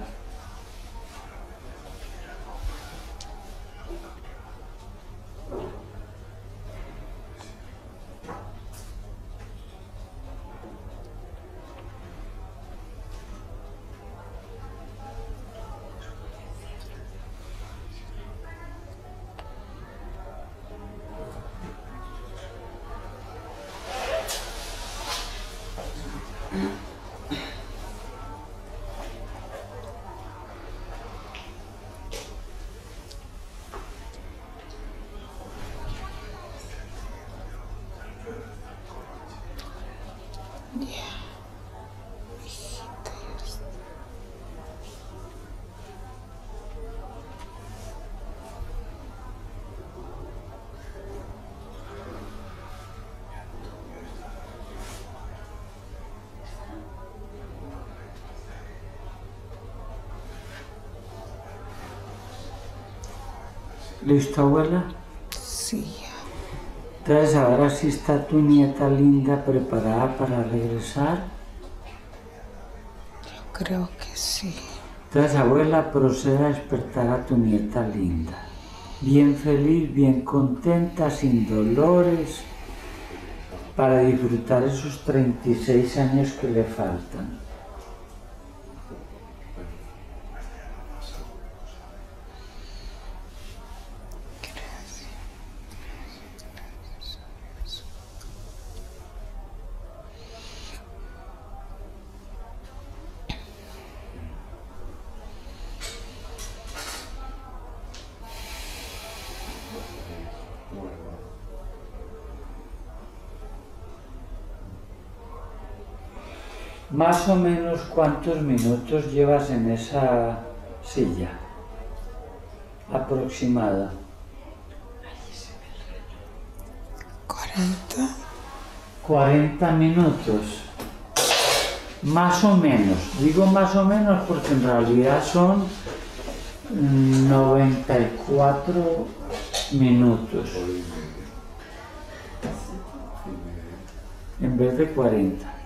¿Listo, abuela? Sí, Entonces ahora sí está tu nieta linda preparada para regresar. creo que sí. Entonces abuela procede a despertar a tu nieta linda. Bien feliz, bien contenta, sin dolores, para disfrutar esos 36 años que le faltan. Más o menos cuántos minutos llevas en esa silla aproximada. 40. 40 minutos. Más o menos. Digo más o menos porque en realidad son mm, 94 minutos. En vez de 40.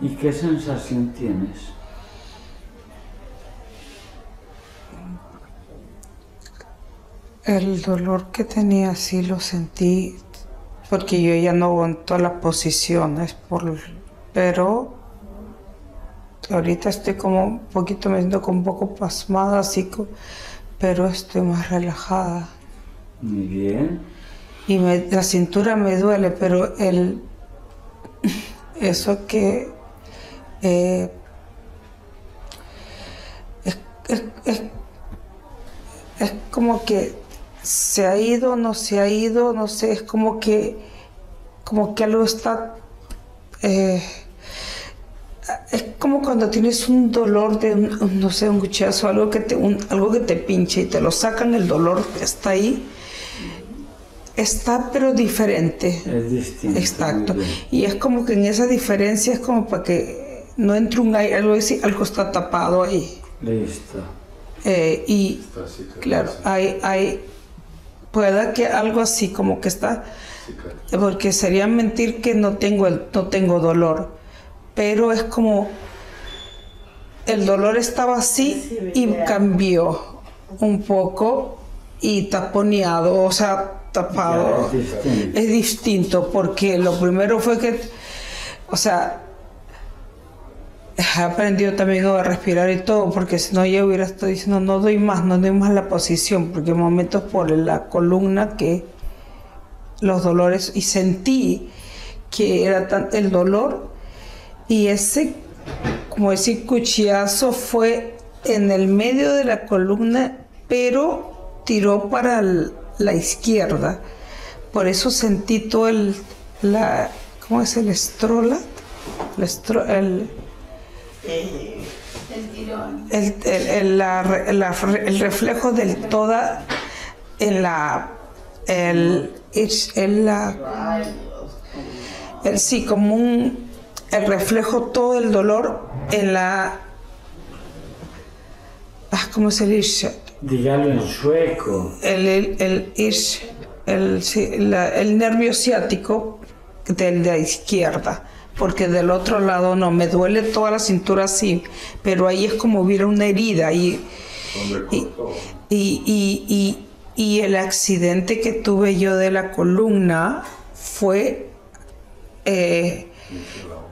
¿Y qué sensación tienes? El dolor que tenía sí lo sentí porque yo ya no aguanto las posiciones, por, pero ahorita estoy como un poquito, me siento como un poco pasmada, así, pero estoy más relajada. Muy bien. Y me- la cintura me duele, pero el, eso que eh, es, es- es- es como que se ha ido, no se ha ido, no sé, es como que, como que algo está... eh, es como cuando tienes un dolor de, un, no sé, un cuchillazo, algo que te, un- algo que te pinche y te lo sacan, el dolor está ahí. Está pero diferente. Es distinto. Exacto. Y es como que en esa diferencia es como para que no entre un aire, algo así, algo está tapado ahí. Listo. Eh, y Está claro, hay, hay, pueda que algo así como que está, porque sería mentir que no tengo, el, no tengo dolor, pero es como el dolor estaba así y cambió un poco y taponeado, o sea, tapado. Ya, es distinto. Es distinto porque lo primero fue que, o sea, aprendido también a respirar y todo, porque si no yo hubiera estado diciendo no doy más, no doy más la posición, porque en momentos por la columna que los dolores y sentí que era tan, el dolor y ese, como decir, cuchillazo fue en el medio de la columna, pero tiró para la izquierda. Por eso sentí todo el, la, ¿cómo es el estrola? El, estro- el, El tirón. el, el- el- la re- la re- el reflejo del toda en la el, en la el sí como un el reflejo todo el dolor en la ah, cómo se dice Dígalo en sueco. el, el, el, ish, el, sí, la- el nervio ciático del de la izquierda, porque del otro lado no, me duele toda la cintura así, pero ahí es como hubiera una herida y, y, y, y- el accidente que tuve yo de la columna fue eh,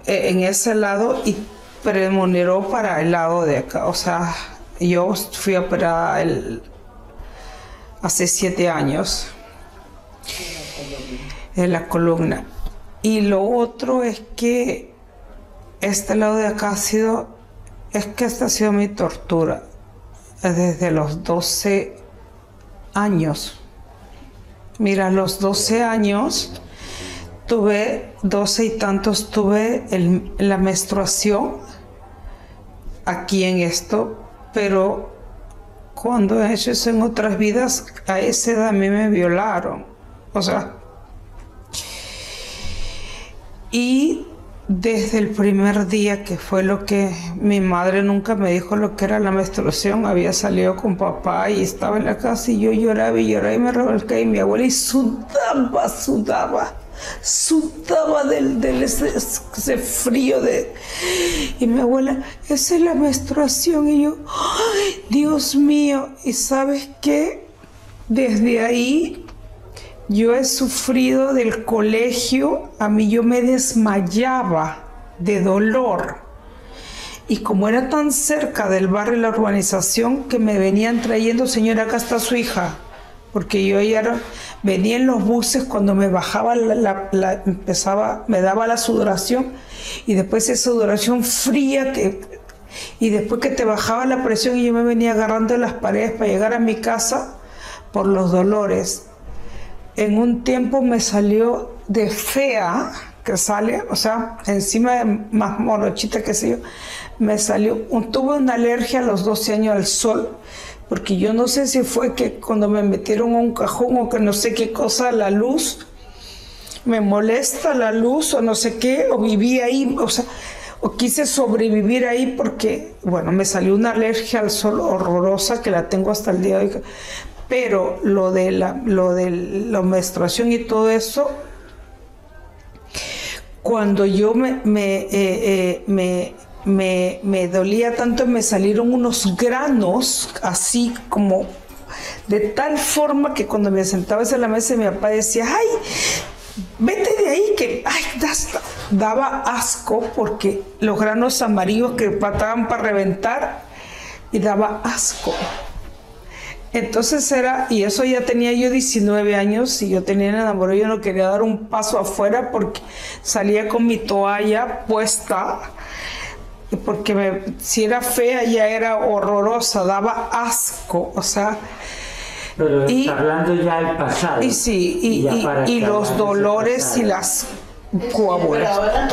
eh, en ese lado y premoniró para el lado de acá, o sea, yo fui operada el, hace siete años en la columna. Y lo otro es que este lado de acá ha sido, es que esta ha sido mi tortura desde los 12 años. Mira, los 12 años tuve 12 y tantos, tuve la menstruación aquí en esto, pero cuando he hecho eso en otras vidas, a esa edad a mí me violaron. O sea, y desde el primer día que fue lo que mi madre nunca me dijo lo que era la menstruación, había salido con papá y estaba en la casa y yo lloraba y lloraba y me revolcaba y mi abuela y sudaba, sudaba, sudaba del, del ese, frío de... Y mi abuela, esa es la menstruación y yo, ¡ay, Dios mío! ¿Y sabes qué? Desde ahí yo he sufrido del colegio, a mí yo me desmayaba de dolor. Y como era tan cerca del barrio y la urbanización, que me venían trayendo, señora, acá está su hija. Porque yo ya era, venía en los buses cuando me bajaba, la, empezaba, me daba la sudoración y después esa sudoración fría que, y después que te bajaba la presión y yo me venía agarrando de las paredes para llegar a mi casa por los dolores en un tiempo me salió de fea, que sale, o sea, encima de más morochita que sé yo, me salió, un- tuve una alergia a los 12 años al sol, porque yo no sé si fue que cuando me metieron a un cajón o que no sé qué cosa, la luz, me molesta la luz o no sé qué, o viví ahí, o sea, o quise sobrevivir ahí porque, bueno, me salió una alergia al sol horrorosa que la tengo hasta el día de hoy. Pero lo de la, lo de la menstruación y todo eso, cuando yo me, me, eh, eh, me, me, me dolía tanto, me salieron unos granos así como de tal forma que cuando me sentaba en la mesa mi papá decía, ay, vete de ahí que ay, das- daba asco porque los granos amarillos que pataban para reventar y daba asco. Entonces era, y eso ya tenía yo 19 años y yo tenía enamorado, yo no quería dar un paso afuera porque salía con mi toalla puesta, porque me- si era fea ya era horrorosa, daba asco, o sea, Pero Y- hablando ya del pasado. y sí, y, y- y los dolores y las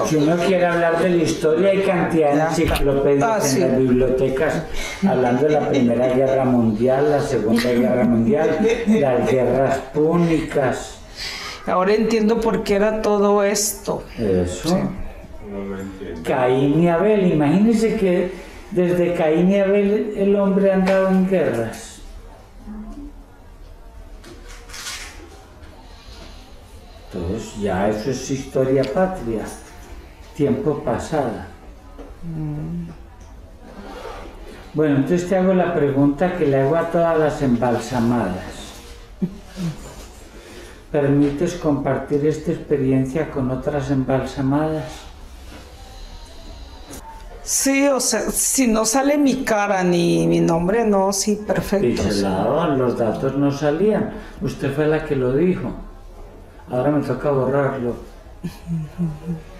Si uno quiere hablar de la historia, hay cantidad de enciclopedias Ah, en sí. las bibliotecas hablando de la Primera Guerra Mundial, la Segunda Guerra Mundial, las guerras púnicas. Ahora entiendo por qué era todo esto. Eso. Caín y Abel. Imagínense que desde Caín y Abel el hombre ha andado en guerras. Entonces ya eso es historia patria, tiempo pasada. Bueno, entonces te hago la pregunta que le hago a todas las embalsamadas. ¿Permites compartir esta experiencia con otras embalsamadas? Sí, o sea, si no sale mi cara ni mi nombre, no, sí, perfecto. Y se la daban, los datos no salían. Usted fue la que lo dijo. Ahora me toca borrarlo. *laughs*